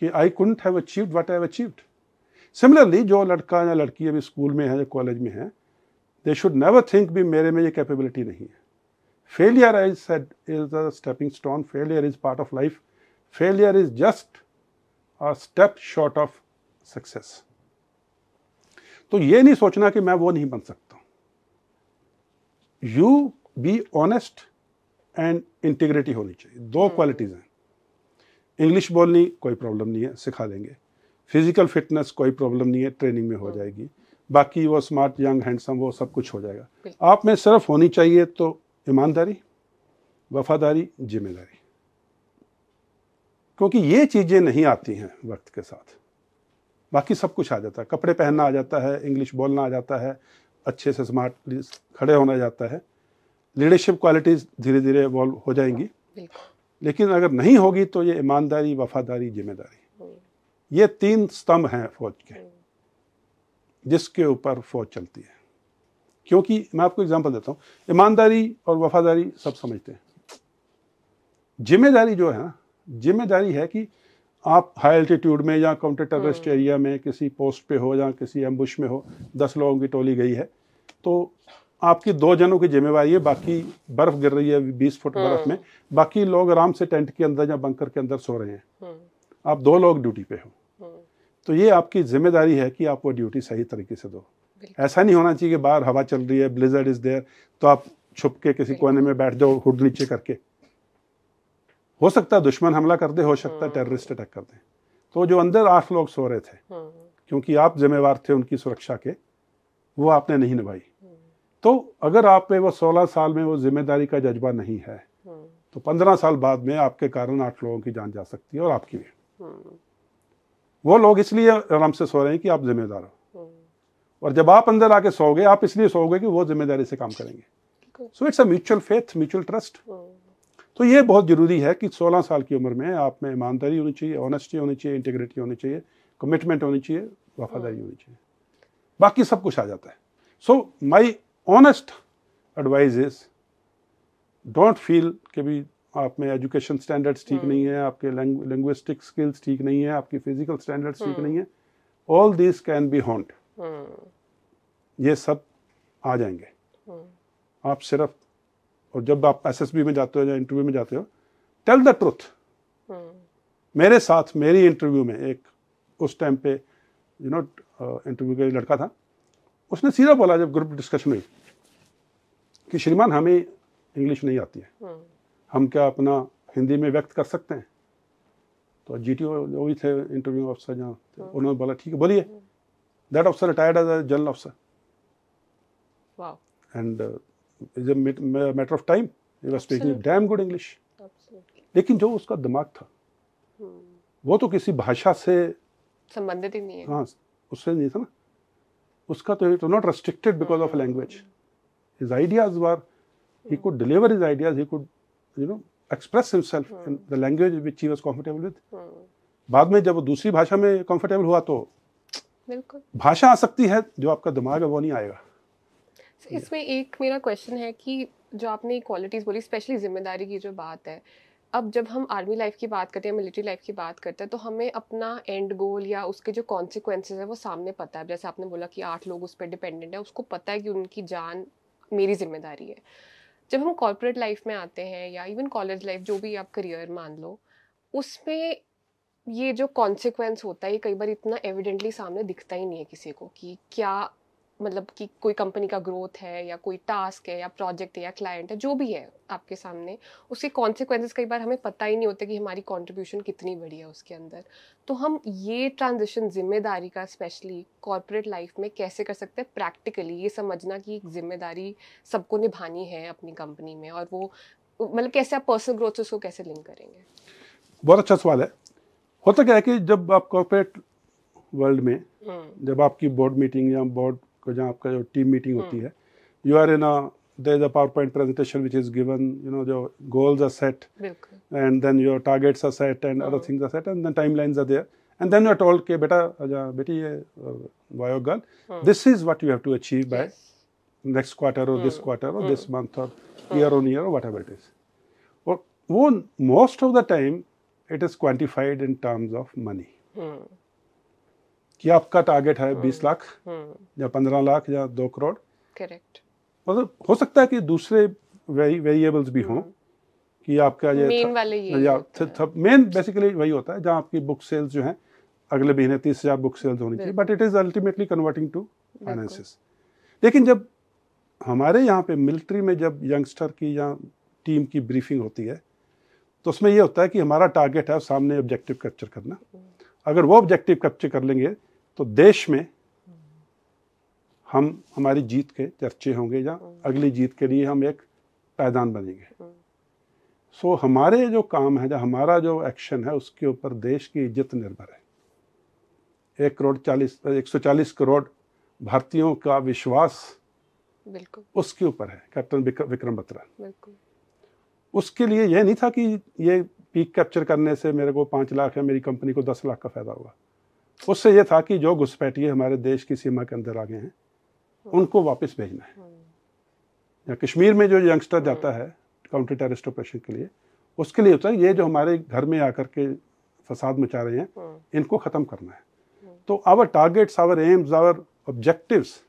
कि I couldn't have achieved what I have achieved similarly जो लड़का या लड़की अभी स्कूल में है या कॉलेज में है दे शुड नेवर थिंक भी मेरे में ये कैपेबिलिटी नहीं है। Failure I said is the stepping stone failure is part of life failure is just a step short of success तो ये नहीं सोचना कि मैं वो नहीं बन सकता। You be honest and integrity होनी चाहिए। दो क्वालिटीज़ हैं। इंग्लिश बोलनी कोई प्रॉब्लम नहीं है सिखा देंगे। फ़िज़िकल फिटनेस कोई प्रॉब्लम नहीं है ट्रेनिंग में हो जाएगी। बाकी वो स्मार्ट यंग हैंडसम वो सब कुछ हो जाएगा। आप में सिर्फ़ होनी चाहिए तो ईमानदारी वफादारी ज़िम्मेदारी। क्योंकि ये चीज़ें नहीं आती हैं वक्त के साथ। बाकी सब कुछ आ जाता है। कपड़े पहनना आ जाता है इंग्लिश बोलना आ जाता है अच्छे से स्मार्ट खड़े होना जाता है। लीडरशिप क्वालिटीज़ धीरे धीरे इवॉल्व हो जाएँगी। लेकिन अगर नहीं होगी तो ये ईमानदारी वफादारी ज़िम्मेदारी। ये तीन स्तंभ हैं फौज के। हम्म। जिसके ऊपर फौज चलती है क्योंकि मैं आपको एग्जांपल देता हूँ ईमानदारी और वफादारी सब समझते हैं ज़िम्मेदारी जो है ना ज़िम्मेदारी है कि आप हाई एल्टीट्यूड में या काउंटर टेररिस्ट एरिया में किसी पोस्ट पे हो या किसी एम्बुश में हो दस लोगों की टोली गई है तो आपकी दो जनों की जिम्मेवारी है बाकी बर्फ़ गिर रही है बीस फुट बर्फ़ में हम्म। बाकी लोग आराम से टेंट के अंदर या बंकर के अंदर सो रहे हैं हम्म। आप दो लोग ड्यूटी पे हो। तो ये आपकी ज़िम्मेदारी है कि आप वो ड्यूटी सही तरीके से दो। ऐसा नहीं होना चाहिए कि बाहर हवा चल रही है ब्लिजर्ड इज़ देयर तो आप छुप के किसी कोने में बैठ जाओ हुड नीचे करके। हो सकता है दुश्मन हमला कर दे हो सकता है टेररिस्ट अटैक कर दे। तो जो अंदर आठ लोग सो रहे थे क्योंकि आप जिम्मेवार थे उनकी सुरक्षा के वो आपने नहीं निभाई। तो अगर आप में वो सोलह साल में वो ज़िम्मेदारी का जज्बा नहीं है तो पंद्रह साल बाद में आपके कारण आठ लोगों की जान जा सकती है और आपकी भी। वो लोग इसलिए आराम से सो रहे हैं कि आप जिम्मेदार हो। और जब आप अंदर आके सोओगे आप इसलिए सोओगे कि वो ज़िम्मेदारी से काम करेंगे। So it's a mutual faith mutual trust तो ये बहुत ज़रूरी है कि 16 साल की उम्र में आप में ईमानदारी होनी चाहिए ऑनेस्टी होनी चाहिए इंटीग्रिटी होनी चाहिए कमिटमेंट होनी चाहिए वफादारी होनी चाहिए। बाकी सब कुछ आ जाता है। So my honest advice is don't feel कि भी आप में एजुकेशन स्टैंडर्ड्स ठीक नहीं है आपके लैंग्विस्टिक स्किल्स ठीक नहीं है आपकी फ़िज़िकल स्टैंडर्ड्स ठीक नहीं है all this can be haunt ये सब आ जाएँगे। आप सिर्फ़ और जब आप एसएसबी में जाते हो या इंटरव्यू में जाते हो टेल द ट्रुथ मेरे साथ मेरी इंटरव्यू में एक उस टाइम पे यू नो इंटरव्यू का लड़का था उसने सीधा बोला जब ग्रुप डिस्कशन हुई कि श्रीमान हमें इंग्लिश नहीं आती है। हम्म, हम क्या अपना हिंदी में व्यक्त कर सकते हैं? तो जी टी ओ जो भी थे इंटरव्यू अफसर जहाँ थे, हम्म। उन्होंने बोला ठीक है बोलिए। That officer retired as a general officer wow, and is a matter of time he was speaking damn good English लेकिन जो उसका दिमाग था हम्म, वो तो किसी भाषा से संबंधित ही नहीं है। हाँ उससे नहीं था ना। उसका तो it not restricted because of language his ideas were he could deliver his ideas he could you know express himself in the language which he was comfortable with. Hmm, बाद में जब वो दूसरी भाषा में कंफर्टेबल हुआ तो बिल्कुल। भाषा आ सकती है जो आपका दिमाग है वो नहीं आएगा। So, इसमें एक मेरा क्वेश्चन है कि जो आपने क्वालिटीज़ बोली स्पेशली ज़िम्मेदारी की जो बात है अब जब हम आर्मी लाइफ की बात करते हैं मिलिट्री लाइफ की बात करते हैं तो हमें अपना एंड गोल या उसके जो कॉन्सिक्वेंसेज है वो सामने पता है। जैसे आपने बोला कि आठ लोग उस पर डिपेंडेंट है उसको पता है कि उनकी जान मेरी ज़िम्मेदारी है। जब हम कॉरपोरेट लाइफ में आते हैं या इवन कॉलेज लाइफ जो भी आप करियर मान लो, उसमें ये जो कॉन्सिक्वेंस होता है, ये कई बार इतना एविडेंटली सामने दिखता ही नहीं है किसी को कि क्या मतलब कि कोई कंपनी का ग्रोथ है या कोई टास्क है या प्रोजेक्ट है या क्लाइंट है जो भी है आपके सामने उसके कॉन्सिक्वेंसेस कई बार हमें पता ही नहीं होते कि हमारी कंट्रीब्यूशन कितनी बड़ी है उसके अंदर। तो हम ये ट्रांजिशन ज़िम्मेदारी का स्पेशली कॉर्पोरेट लाइफ में कैसे कर सकते हैं? प्रैक्टिकली ये समझना कि एक ज़िम्मेदारी सबको निभानी है अपनी कंपनी में और वो मतलब कैसे आप पर्सनल ग्रोथ से उसको कैसे लिंक करेंगे? बहुत अच्छा सवाल है। होता क्या है कि जब आप कॉर्पोरेट वर्ल्ड में हम्म, जब आपकी बोर्ड मीटिंग या बोर्ड जहाँ आपका जो टीम मीटिंग होती हम्म। है। You are in a is a PowerPoint presentation which is given you know जो goals are set and then your targets are set and other things are set and then timelines are there and then you are told के बेटा बेटी ये boy और girl this is what you have to achieve by next quarter और this quarter और this month और year on year whatever it is वो most of the time it is quantified in terms of money कि आपका target है 20 लाख हम्म, या 15 लाख या दो करोड़। करेक्ट मतलब हो सकता है कि दूसरे वेरिएबल्स भी हों कि आपका ये मेन वाले ये या मेन बेसिकली वही होता है जहाँ आपकी बुक सेल्स जो है अगले महीने तीस हज़ार बुक सेल्स होनी चाहिए but it is ultimately converting to finances लेकिन जब हमारे यहाँ पे मिलिट्री में जब यंगस्टर की या टीम की ब्रीफिंग होती है तो उसमें ये होता है कि हमारा टारगेट है सामने ऑब्जेक्टिव कैप्चर करना। अगर वो ऑब्जेक्टिव कैप्चर कर लेंगे तो देश में हम हमारी जीत के चर्चे होंगे या अगली जीत के लिए हम एक पायदान बनेंगे। सो so, हमारे जो काम है जो हमारा जो एक्शन है उसके ऊपर देश की इज़्ज़त निर्भर है। एक करोड़ चालीस एक सौ चालीस करोड़ भारतीयों का विश्वास बिल्कुल। उसके ऊपर है कैप्टन विक्रम बत्रा। बिल्कुल। उसके लिए यह नहीं था कि ये पीक कैप्चर करने से मेरे को पाँच लाख है मेरी कंपनी को दस लाख का फ़ायदा होगा उससे ये था कि जो घुसपैठिए हमारे देश की सीमा के अंदर आ गए हैं उनको वापस भेजना है। या कश्मीर में जो यंगस्टर जाता है काउंटर टेररिस्ट ऑपरेशन के लिए उसके लिए होता है ये जो हमारे घर में आकर के फसाद मचा रहे हैं इनको ख़त्म करना है। तो our targets our aims our objectives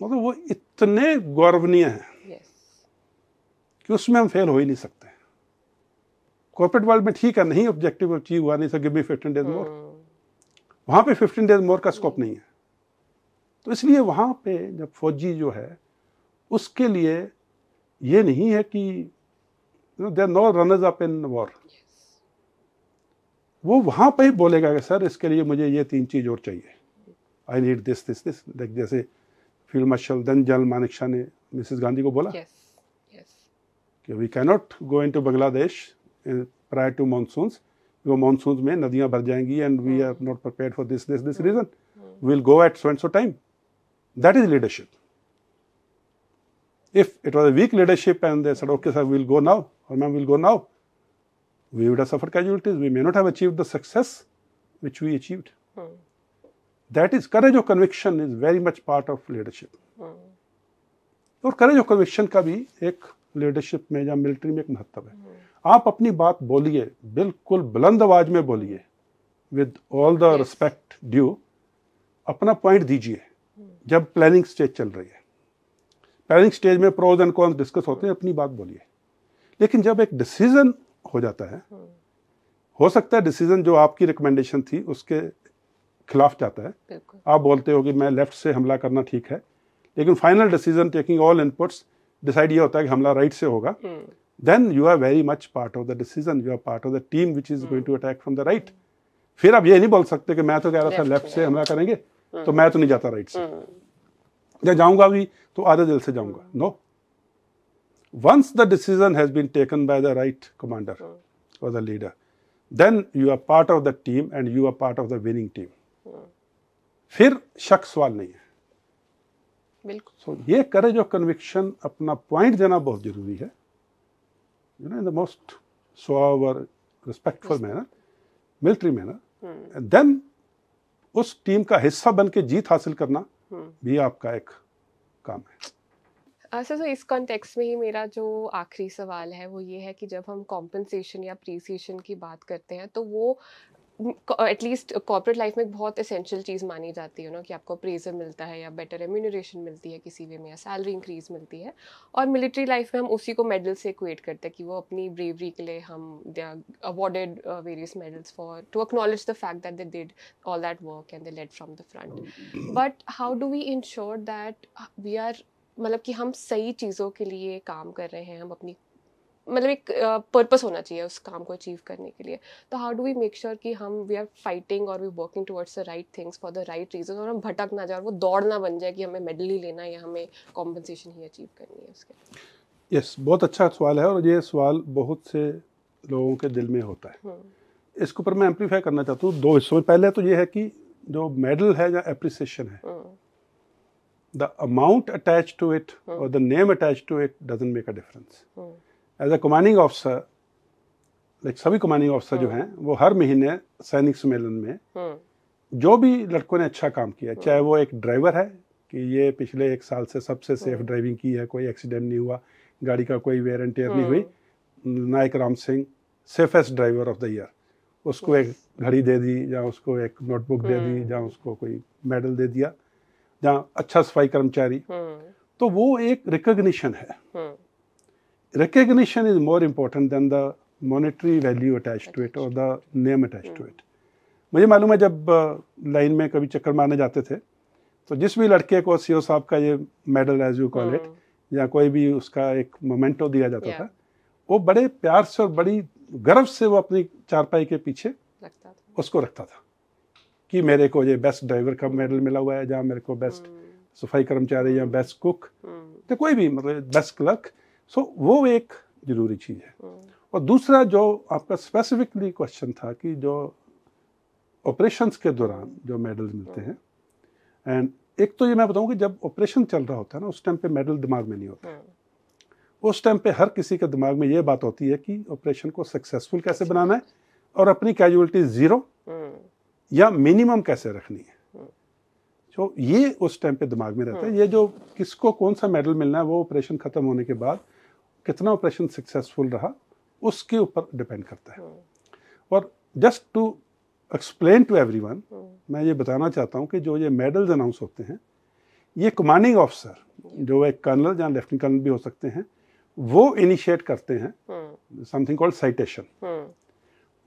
मतलब वो इतने गौरवनीय हैं यस कि उसमें हम फेल हो ही नहीं सकते। कॉर्पोरेट वर्ल्ड में ठीक है नहीं ऑब्जेक्टिव अचीव हुआ नहीं sir give me fifteen days more वहाँ पे फिफ्टीन डेज़ मोर का स्कोप नहीं है। तो इसलिए वहाँ पे जब फौजी जो है उसके लिए ये नहीं है कि there no runners up in war वो वहाँ पे ही बोलेगा कि सर इसके लिए मुझे ये तीन चीज़ और चाहिए। I need this this this like जैसे field marshal then general Manekshaw ने मिसेस गांधी को बोला यस यस कि we cannot go into Bangladesh prior to monsoons वो मानसून में नदियाँ भर जाएँगी and we are not prepare for this this this reason will go at so and so time that is leadership if it was a weak leadership and sir okay sir will go now और ma'am will go now we would suffer casualties we may not have achieve the success which we achieved that is courage of conviction is very much part of leadership और courage of conviction का भी एक leadership में या military में एक महत्व है। hmm. आप अपनी बात बोलिए बिल्कुल बुलंद आवाज़ में बोलिए with all the respect due अपना पॉइंट दीजिए जब प्लानिंग स्टेज चल रही है। प्लानिंग स्टेज में प्रोज एंड कॉन्स डिस्कस होते हैं अपनी बात बोलिए। लेकिन जब एक डिसीज़न हो जाता है हो सकता है डिसीज़न जो आपकी रिकमेंडेशन थी उसके खिलाफ जाता है। आप बोलते हो कि मैं लेफ़्ट से हमला करना ठीक है लेकिन final decision taking all inputs decide ये होता है कि हमला राइट से होगा। हम्म, then you are very much part of the decision you are part of the team which is going to attack from the right फिर आप ये नहीं बोल सकते कि मैं तो कह रहा था Left लेफ़्ट। से हमला करेंगे तो मैं तो नहीं जाता राइट से। या जाऊँगा भी तो आधे दिल से जाऊँगा। No once the decision has been taken by the right commander or the leader then you are part of the team and you are part of the winning team. फिर शक सवाल नहीं है। बिल्कुल। सो ये करेज ऑफ़ कन्विक्शन अपना point देना बहुत ज़रूरी है। You know in the most respectful manner, military manner. And then उस टीम का हिस्सा बन के जीत हासिल करना भी आपका एक काम है। सर तो इस कॉन्टेक्स्ट में ही मेरा जो आखिरी सवाल है वो ये है कि जब हम कॉम्पनसेशन या अप्रिसिएशन की बात करते हैं तो वो एटलीस्ट कॉर्पोरेट लाइफ में बहुत एसेंशियल चीज़ मानी जाती है ना कि आपको अप्रेजर मिलता है या बेटर रेम्यूनरेशन मिलती है किसी वे में या सैलरी इंक्रीज मिलती है। और मिलिट्री लाइफ में हम उसी को मेडल से इक्वेट करते हैं कि वो अपनी ब्रेवरी के लिए हम they are awarded various medals for to acknowledge the fact that they did all that work and they led from the front. But how do we ensure that we are मतलब कि हम सही चीज़ों के लिए काम कर रहे हैं, हम अपनी मतलब एक पर्पस होना चाहिए उस काम को अचीव करने के लिए। तो how do we make sure कि हम वी आर फाइटिंग और we working towards the right things for the right reason और हम भटक ना जाए और वो दौड़ ना बन जाए कि हमें मेडल ही लेना है या हमें कॉम्पनसेशन ही अचीव करनी है उसके यस बहुत अच्छा सवाल है और ये सवाल बहुत से लोगों के दिल में होता है। हम्म, इसके ऊपर मैं एम्पलीफाई करना चाहता हूँ दो हिस्सों में। पहले तो ये है कि जो मेडल है या एप्रिसिएशन है the amount attach to it और the name attach to it doesn't make a difference as a commanding officer like सभी कमांडिंग ऑफिसर जो हैं। वो हर महीने सैनिक सम्मेलन में हम्म, जो भी लड़कों ने अच्छा काम किया चाहे वो एक ड्राइवर है कि ये पिछले एक साल से सबसे सेफ़ ड्राइविंग की है कोई एक्सीडेंट नहीं हुआ गाड़ी का कोई वेयर एंड टेयर नहीं हुई। Naik Ram Singh safest driver of the year उसको एक घड़ी दे दी या उसको एक नोटबुक दे दी या उसको कोई मेडल दे दिया या अच्छा सफ़ाई कर्मचारी। तो वो एक रिकग्निशन है। Recognition is more important than the monetary value attached to it or the name attached to it. मुझे मालूम है जब लाइन में कभी चक्कर मारने जाते थे तो जिस भी लड़के को सीओ साहब का ये medal as you call it या कोई भी उसका एक मोमेंटो दिया जाता Yeah. था वो बड़े प्यार से और बड़ी गर्व से वो अपनी चारपाई के पीछे लगता था। उसको रखता था कि मेरे को ये बेस्ट ड्राइवर का मेडल मिला हुआ है या मेरे को बेस्ट सफ़ाई कर्मचारी या बेस्ट कुक हम्म, तो कोई भी मतलब बेस्ट क्लर्क सो वो एक ज़रूरी चीज़ है। हम्म, और दूसरा जो आपका स्पेसिफिकली क्वेश्चन था कि जो ऑपरेशंस के दौरान जो मेडल्स मिलते हैं। एंड एक तो ये मैं बताऊँ कि जब ऑपरेशन चल रहा होता है ना उस टाइम पे मेडल दिमाग में नहीं होता। हम्म, उस टाइम पे हर किसी के दिमाग में ये बात होती है कि ऑपरेशन को सक्सेसफुल कैसे बनाना है और अपनी कैजुअलिटी ज़ीरो या मिनिमम कैसे रखनी है। तो ये उस टाइम पे दिमाग में रहता है। ये जो किसको कौन सा मेडल मिलना है वो ऑपरेशन खत्म होने के बाद कितना ऑपरेशन सक्सेसफुल रहा, उसके ऊपर डिपेंड करता है। और just to explain to everyone मैं ये बताना चाहता हूँ कि जो ये मेडल्स अनाउंस होते हैं, ये कमांडिंग ऑफिसर जो एक कर्नल या लेफ्टिनेंट कर्नल भी हो सकते हैं, वो इनिशिएट करते हैं समथिंग कॉल्ड साइटेशन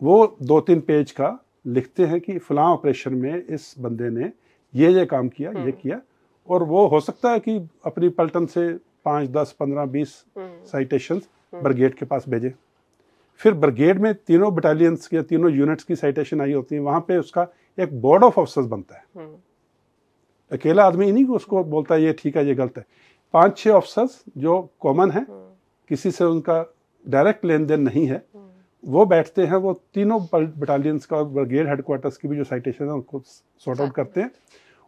वो दो तीन पेज का लिखते हैं कि फलां ऑपरेशन में इस बंदे ने ये ये काम किया, ये किया, और वो हो सकता है कि अपनी पलटन से पाँच दस पंद्रह बीस हम्म, साइटेशंस ब्रिगेड के पास भेजे। फिर ब्रिगेड में तीनों बटालियंस या तीनों यूनिट्स की साइटेशन आई होती है। वहाँ पे उसका एक बोर्ड ऑफ़ ऑफिसर्स बनता है। हम्म, अकेला आदमी ही नहीं उसको बोलता है ये ठीक है ये गलत है। पाँच छह ऑफिसर्स जो कॉमन है किसी से उनका डायरेक्ट लेन देन नहीं है वो बैठते हैं वो तीनों बटालियंस का और ब्रिगेड हेडक्वार्टर्स की भी जो साइटेशन है उनको सॉर्ट आउट करते हैं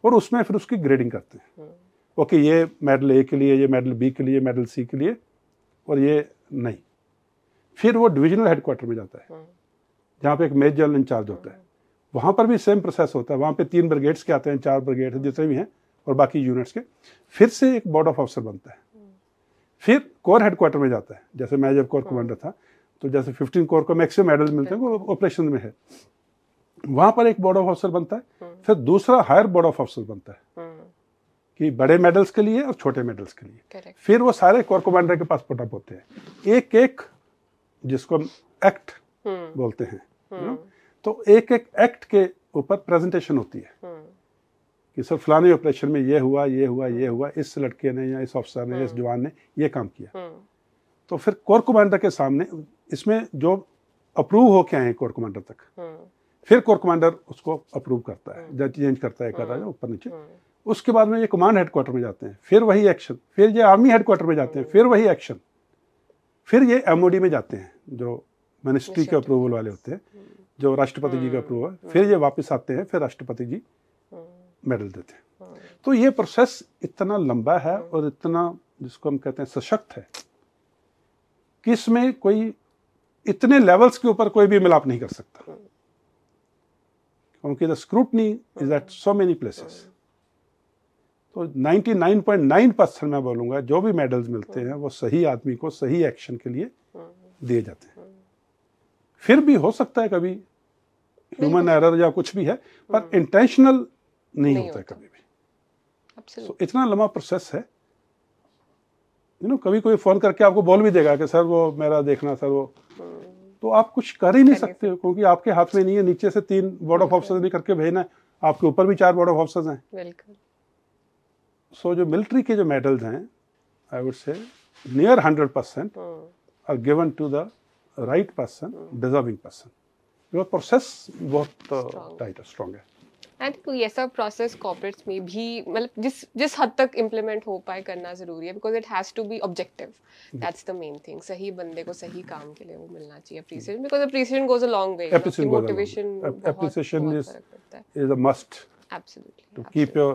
और उसमें फिर उसकी ग्रेडिंग करते हैं। ओके ये मेडल ए के लिए ये मेडल बी के लिए मेडल सी के लिए और ये नहीं। फिर वो डिविजनल हेडक्वार्टर में जाता है जहाँ पे एक मेजर जनरल इंचार्ज होता है। वहाँ पर भी सेम प्रोसेस होता है वहाँ पे तीन ब्रिगेड्स के आते हैं चार ब्रिगेड जितने भी हैं और बाकी यूनिट्स के। फिर से एक बोर्ड ऑफ़ ऑफिसर बनता है। फिर कोर हेडक्वार्टर में जाता है जैसे मैं जब कोर कमांडर था तो जैसे 15 कोर को मैक्सिमम मेडल मिलते हैं वो ऑपरेशन में है। वहाँ पर एक बोर्ड ऑफ़ ऑफिसर बनता है फिर दूसरा हायर बोर्ड ऑफ़ ऑफिसर बनता है। हम्म, कि बड़े मेडल्स के लिए और छोटे मेडल्स के लिए। करेक्ट फिर वो सारे कोर कमांडर के पास पुटअप होते हैं। एक एक जिसको हम एक्ट हम्म, बोलते हैं you know? हम्म, तो एक एक एक्ट के ऊपर प्रेजेंटेशन होती है। हम्म, कि सर फलाने ऑपरेशन में ये हुआ ये हुआ ये हुआ इस लड़के ने या इस अफसर ने इस। जवान ने ये काम किया। तो फिर कोर कमांडर के सामने इसमें जो अप्रूव होके आए हैं कोर कमांडर तक फिर कोर कमांडर उसको अप्रूव करता है। जज चेंज करता है कर रहा है। ऊपर नीचे। उसके बाद में ये कमांड हेडक्वार्टर में जाते हैं फिर वही एक्शन फिर ये आर्मी हेडक्वार्टर में जाते हैं फिर वही एक्शन फिर ये एमओडी में जाते हैं जो मिनिस्ट्री के अप्रूवल वाले होते हैं हम्म, जो राष्ट्रपति जी का हम्म, अप्रूवल हम्म। फिर ये वापस आते हैं फिर राष्ट्रपति जी हम्म, मेडल देते हैं। हम्म, तो ये प्रोसेस इतना लंबा है हम्म। और इतना जिसको हम कहते हैं सशक्त है कि इसमें कोई इतने लेवल्स के ऊपर कोई भी मिलाप नहीं कर सकता। हम्म। क्योंकि the scrutiny is at so many places तो 99.9 परसेंट मैं बोलूँगा जो भी मेडल्स मिलते हैं वो सही आदमी को सही एक्शन के लिए हम्म, दिए जाते हैं। फिर भी हो सकता है कभी ह्यूमन एरर या कुछ भी है पर इंटेंशनल नहीं, नहीं होता है। कभी भी. सो इतना लंबा प्रोसेस है। यू नो कभी कोई फ़ोन करके आपको बोल भी देगा कि सर वो मेरा देखना सर वो हम्म, तो आप कुछ कर ही नहीं सकते हो क्योंकि आपके हाथ में नहीं है नीचे से तीन बोर्ड ऑफ़ ऑफिसर्स भी करके भेजना है आपके ऊपर भी चार बोर्ड ऑफ़ ऑफिसर्स हैं। बिल्कुल। सो जो मिलिट्री के जो मेडल्स हैं I would say near hundred percent are given to the right person deserving person वो प्रोसेस बहुत टाइट है स्ट्रॉन्ग है. आई थिंक ये सब प्रोसेस कॉर्पोरेट्स में भी मतलब जिस जिस हद तक इम्प्लीमेंट हो पाए करना ज़रूरी है because it has to be objective that's the main thing सही बंदे को सही काम के लिए वो मिलना चाहिए appreciation because appreciation goes a long way. Motivation is- है. is a must absolutely to keep your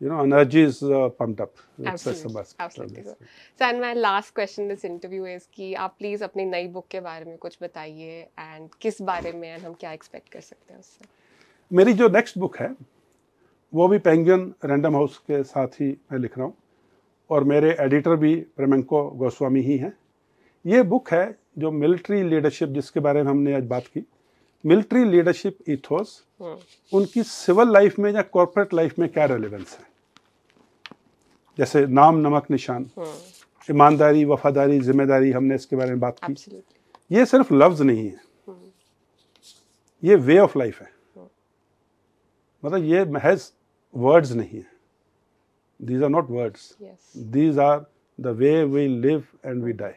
you know energies uh, pumped up. Absolutely, absolutely. So, and my last question this interview is कि आप please अपनी नई book के बारे में कुछ बताइए एंड किस बारे में and हम क्या एक्सपेक्ट कर सकते हैं उससे? मेरी जो नेक्स्ट बुक है वो भी पेंगुइन रैंडम हाउस के साथ ही मैं लिख रहा हूँ और मेरे एडिटर भी प्रेमेंको गोस्वामी ही हैं। ये बुक है जो मिलिट्री लीडरशिप जिसके बारे में हमने आज बात की। मिलिट्री लीडरशिप इथोस हम्म, उनकी सिविल लाइफ में या कॉरपोरेट लाइफ में क्या रेलेवेंस है? जैसे नाम नमक निशान हम्म, ईमानदारी वफादारी ज़िम्मेदारी हमने इसके बारे में बात की। Absolutely. ये सिर्फ़ लफ्ज नहीं है। हम्म, ये वे ऑफ़ लाइफ है। मतलब ये महज वर्ड्स नहीं है। These are not words yes. These are the way we live and we die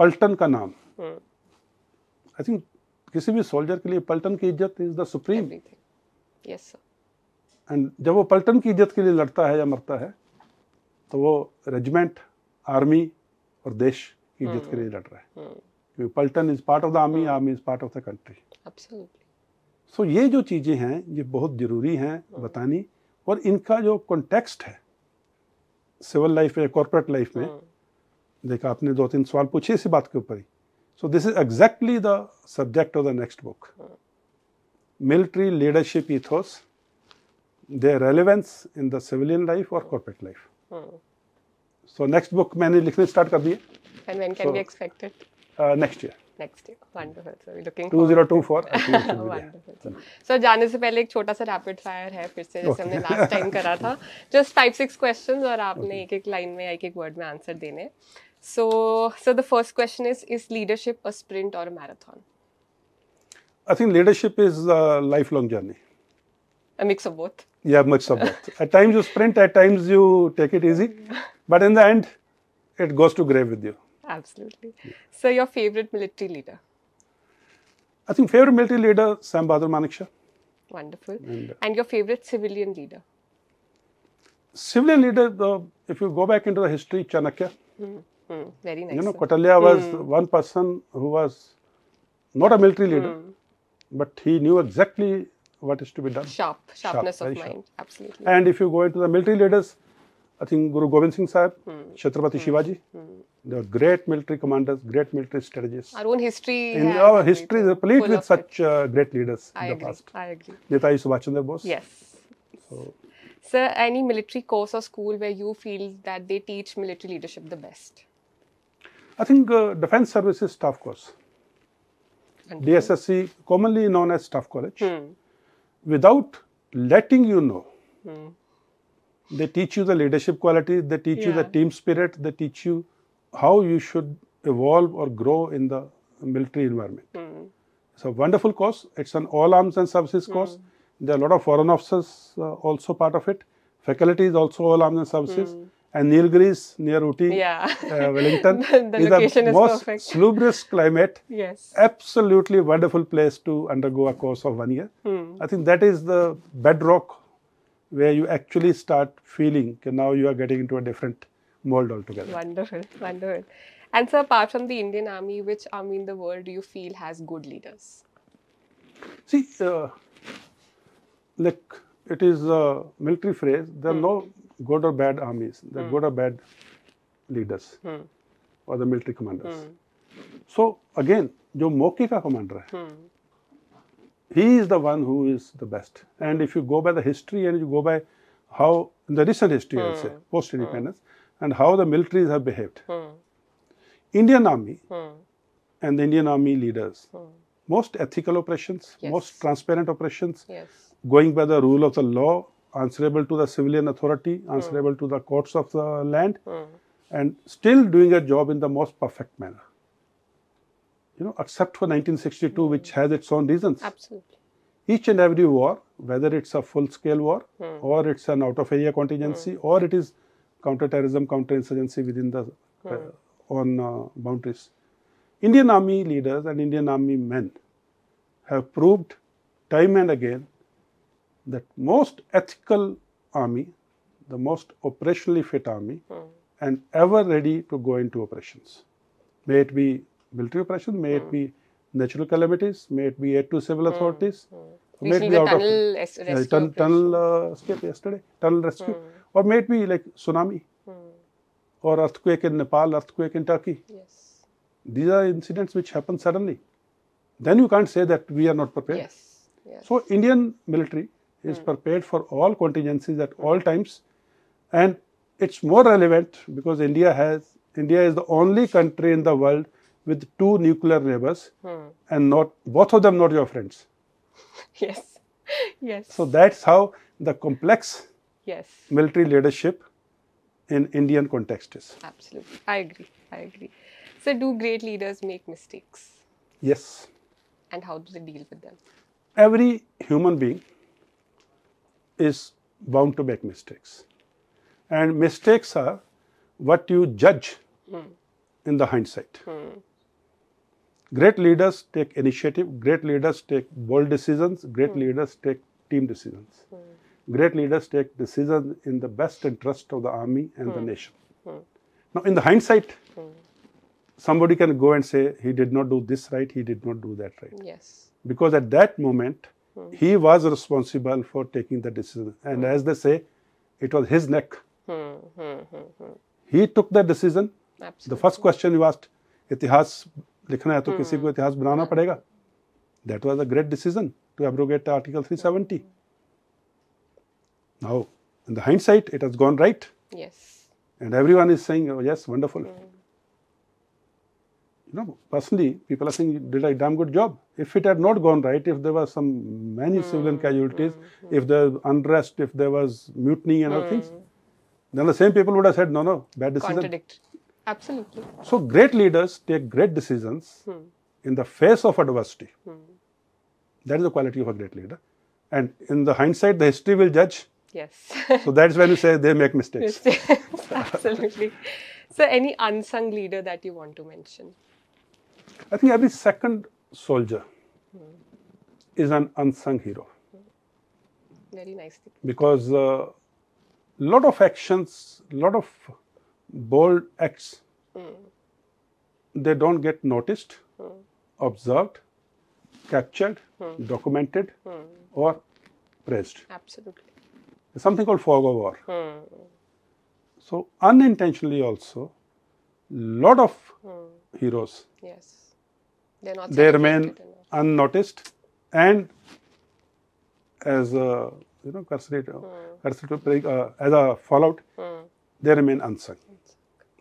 पल्टन का नाम। आई थिंक किसी भी सोल्जर के लिए पलटन की इज़्ज़त is the supreme sir. And जब वो पलटन की इज़्ज़त के लिए लड़ता है या मरता है तो वो रेजिमेंट आर्मी और देश की इज़्ज़त के लिए लड़ रहा है। हम्म, क्योंकि पल्टन is part of the army army is part of the country so ये जो चीज़ें हैं ये बहुत ज़रूरी हैं बतानी। और इनका जो कॉन्टेक्स्ट है सिविल लाइफ में कॉर्पोरेट लाइफ में देखा आपने दो तीन सवाल पूछे इसी बात के ऊपर ही। So this is exactly the subject of the next book military leadership ethos their relevance in the civilian life or corporate life. Hmm. So next book मैंने लिखने start कर दिए And when can So- we expect it? uh, next year Next year. Wonderful. So we're looking forward. 2024 I think it should be there. Wonderful. Sir जाने से पहले एक छोटा सा रैपिड फायर है फिर से जैसे हमने लास्ट टाइम करा था जस्ट फाइव सिक्स क्वेश्चंस और आपने एक एक लाइन में एक एक वर्ड में आंसर देने so, so the first question is: Is leadership a sprint or a marathon? I think leadership is a lifelong journey. A mix of both. Yeah, mix of both. at times you sprint, at times you take it easy, but in the end, it goes to grave with you. Absolutely. Yeah. So, your favorite military leader? I think favorite military leader Sam Bahadur Manekshaw. Wonderful. And, uh, and, your favorite civilian leader? Civilian leader, uh, if you go back into the history, Chanakya. Mm. Mm, very nice. You know, Kotalya was mm. one person who was not a military leader, mm. but he knew exactly what is to be done. Sharp, sharpness sharp, of mind, absolutely. And if you go into the military leaders, I think Guru Gobind Singh Sahib, hmm. Chhatrapati hmm. Shivaji, hmm. they were great military commanders, great military strategists. Our own history. In our history is replete with such uh, great leaders I in agree, the past. I agree. Netaji Subhash Chandra Bose. Yes. So, Sir, any military course or school where you feel that they teach military leadership the best? I think uh, Defense Services Staff Course. DSSC, commonly known as Staff College, Hmm. without letting you know, Hmm. they teach you the leadership qualities, they teach you the team spirit, they teach you how you should evolve or grow in the military environment. Hmm. It's a wonderful course. It's an all arms and services course. There are a lot of foreign officers uh, also part of it. Faculty is also all arms and services. And Nilgiri is near Ooty, Yeah. uh, Wellington. The is location the is most perfect. salubrious climate. Yes. Absolutely wonderful place to undergo a course of one year. Hmm. I think that is the bedrock where you actually start feeling that now you are getting into a different mold altogether. Wonderful, wonderful. And so, apart from the Indian Army, which army in the world do you feel has good leaders? See, uh, like it is a military phrase. There are no good or bad armies. There are good or bad leaders Hmm. or the military commanders. So again, जो मौके का commander है, Hmm. he is the one who is the best. And if you go by the history and you go by how in the recent history, I'll say post independence, and how the militaries have behaved, Hmm. Indian Army Hmm. and the Indian Army leaders, Hmm. most ethical operations, Yes. most transparent operations, Yes. going by the rule of the law, answerable to the civilian authority, answerable to the courts of the land, Hmm. and still doing a job in the most perfect manner. You know, except for 1962, which has its own reasons. Absolutely. Each and every war, whether it's a full scale war, Hmm. or it's an out of area contingency, or it is counter-terrorism, counter-insurgency within the uh, on uh, boundaries. Indian Army leaders and Indian Army men have proved time and again that most ethical army, the most operationally fit army, Hmm. and ever ready to go into operations. May it be military operations, may it be natural calamities, may it be aid to civil authorities, or may it be out of tunnel yeah, rescue tun- tunnel uh, escape yesterday, tunnel rescue, or may it be like tsunami Hmm. or earthquake in Nepal, earthquake in Turkey. Yes. These are incidents which happen suddenly. Then you can't say that we are not prepared. Yes. Yes. So Indian military is prepared for all contingencies at all times, and it's more relevant because India has India is the only country in the world with two nuclear neighbors, Hmm. and not both of them not your friends. Yes. Yes. So that's how the complex yes. military leadership in Indian context is. Absolutely. I agree. I agree. So, do great leaders make mistakes? Yes, And how do they deal with them? every human being is bound to make mistakes, and mistakes are what you judge hmm. in the hindsight. Hmm. Great leaders take initiative, great leaders take bold decisions, great hmm. leaders take team decisions. Great leaders take decisions in the best interest of the army and the nation. Now, in the hindsight, somebody can go and say, he did not do this right, he did not do that right. Yes. Because at that moment, he was responsible for taking the decision. And as they say, it was his neck. Hmm. Hmm. Hmm. hmm. He took the decision. The Absolutely. first question you asked, इतिहास लिखना है तो किसी को इतिहास बनाना पड़ेगा. That was a great decision to abrogate Article 370. Now, in the hindsight, it has gone right. Yes. And everyone is saying, oh, yes, wonderful. Know, personally, people are saying, you did a damn good job. If it had not gone right, if there were some many hmm, civilian casualties, hmm, hmm. if there was unrest, if there was mutiny and other things, then the same people would have said, no, no, bad decision. Contradict. Absolutely. So, great leaders take great decisions in the face of adversity. That is the quality of a great leader. And in the hindsight, the history will judge. Yes. So, that's when you say they make mistakes. Absolutely. So, any unsung leader that you want to mention? I think every second soldier is an unsung hero Very nice. because a lot of actions, a lot of bold acts, hmm. they don't get noticed, hmm. observed, captured, hmm. documented, or praised. Absolutely. There's something called fog of war. Hmm. So unintentionally also, lot of heroes. Yes. They're not they remain unnoticed and as a you know cursory, hmm. cursory, uh, as a fallout hmm. they remain unsung.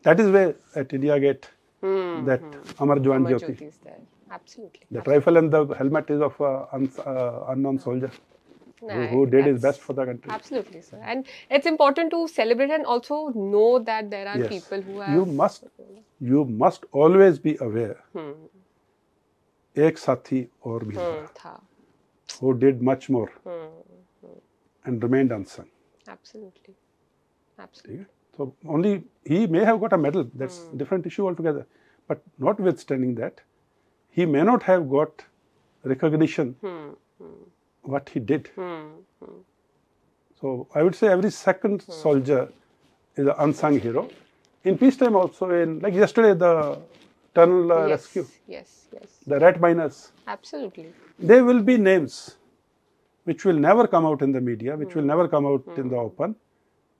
That is where at india gate hmm, that amar jawan Amar jyoti. Jyoti is there. Absolutely. the rifle and the helmet is of a uns- uh, unknown soldier who, who Nice. did his That's- best for the country Absolutely, sir. And it's important to celebrate and also know that there are Yes. people who have. you must you must always be aware Hmm. एक साथी और भी हम्म, था who did much more hmm and remained unsung. Absolutely ठीक absolutely है? So only he may have got a medal. That's different issue altogether. But notwithstanding that, he may not have got recognition hmm what he did. Hmm, hmm. So I would say every second hmm. soldier is an unsung hero. In peacetime also, in like yesterday, the tunnel uh, yes, rescue. Yes, yes. The rat miners. Absolutely. There will be names which will never come out in the media, which mm. will never come out mm. in the open,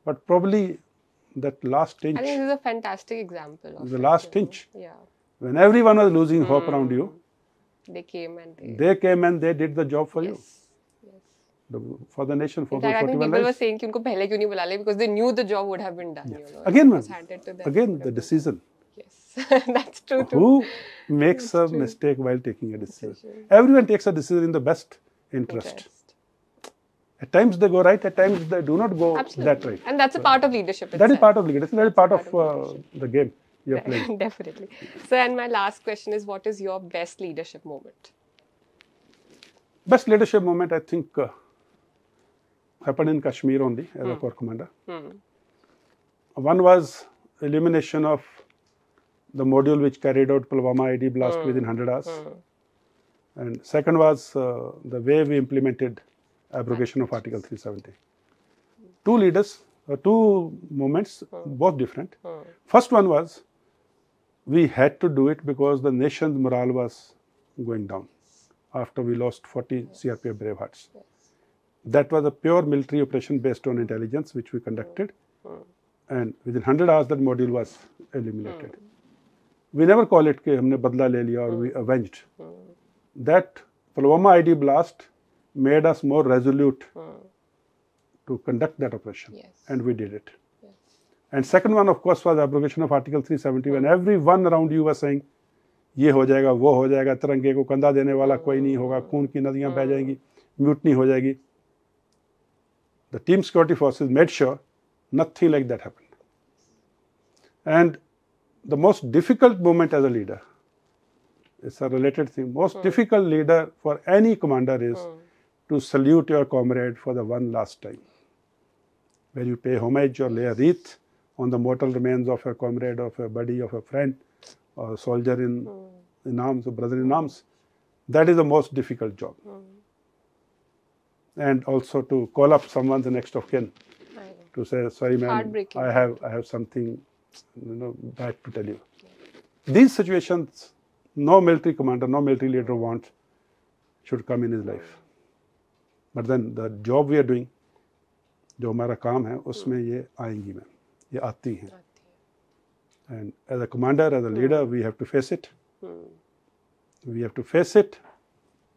but probably that last inch. I think this is a fantastic example. Of the last you know? inch. Yeah. When everyone was losing mm. hope around you. They came and they. They came and they did the job for yes. you for the nation, for In fact, I those think 41 people were lives. saying कि उनको पहले क्यों नहीं बुला लिया because they knew the job would have been done. You know, Again, it ma'am, was handed to them. again the decision. Yes, that's true too. Who makes a true. mistake while taking a decision? Decision. Everyone takes a decision in the best interest. Interest. At times they go right, at times they do not go Absolutely. that right. And that's a part of leadership. That is itself. part of leadership. That is part of part uh, the game you're playing. Definitely. So, and my last question is, what is your best leadership moment? Best leadership moment, I think, uh, happened in Kashmir only as a corps commander. Hmm. One was elimination of the module which carried out Pulwama ID blast within 100 hours. And second was uh, the way we implemented abrogation of Article 370. Two leaders, uh, two moments, both different. First one was we had to do it because the nation's morale was going down after we lost 40 CRPF brave hearts. That was a pure military operation based on intelligence which we conducted. And within 100 hours, that module was eliminated. We never call it कि हमने बदला ले लिया or we avenged. That Pulwama ID blast made us more resolute to conduct that operation. Yes. And we did it. Yes. And second one, of course, was abrogation of Article 370 when everyone around you was saying, ये हो जाएगा वो हो जाएगा तिरंगे को कंधा देने वाला कोई नहीं होगा खून की नदियां बह जाएंगी म्यूटनी हो जाएगी the team security forces made sure nothing like that happened. And the most difficult moment as a leader it's a related thing most hmm. difficult leader for any commander is hmm. to salute your comrade for the one last time. Where you pay homage or lay a wreath on the mortal remains of a comrade, of a buddy, of a friend, or a soldier in, hmm. in arms, a brother in arms. That is the most difficult job And also to call up someone's next of kin I know. to say, sorry, man, Heartbreaking. I have, I have something you know, bad to tell you. These situations, no military commander, no military leader wants should come in his life. But then the job we are doing, जो हमारा काम है उसमें ये आएंगी ma'am ये आती हैं and as a commander as a leader we have to face it we have to face it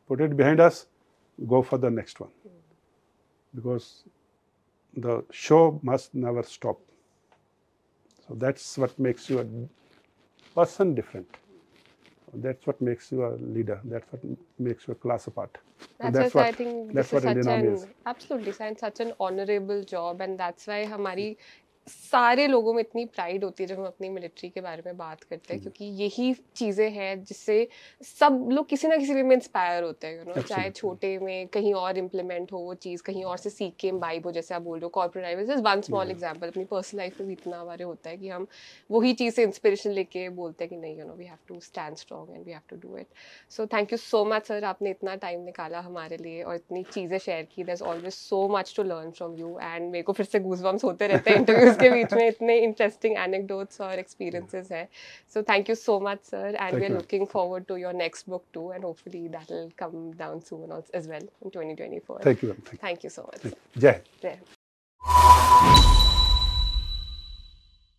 put it behind us go for the next one because the show must never stop so that's what makes you a person different that's what makes you a leader that's what makes you a class apart And That's, why I what- think that's this is what such Indian Army an is absolutely and such an honorable job and that's why हमारी सारे लोगों में इतनी pride होती है जब हम अपनी मिलिट्री के बारे में बात करते हैं क्योंकि यही चीज़ें हैं जिससे सब लोग किसी ना किसी वे में इंस्पायर होते हैं यू नो चाहे छोटे में कहीं और इम्प्लीमेंट हो वो चीज़ कहीं और से सीख के इम्बाइब हो जैसे आप बोल रहे हो corporate life is one small example अपनी पर्सनल लाइफ में भी इतना हमारे होता है कि हम वही चीज़ से इंस्पिरेशन लेके बोलते हैं कि नहीं you know we have to stand strong and we have to do it so thank you so much sir आपने इतना टाइम निकाला हमारे लिए और इतनी चीज़ें शेयर की. There always so much to learn from you and मेरे को फिर से गूज होते रहते हैं इंटरव्यूज़ के बीच में इतने इंटरेस्टिंग एनेक्डोट्स और एक्सपीरियंसेस हैं। So thank you so much sir and we are looking forward to your next book too and hopefully that will come down soon as well in 2024 thank you thank you so much जय जय।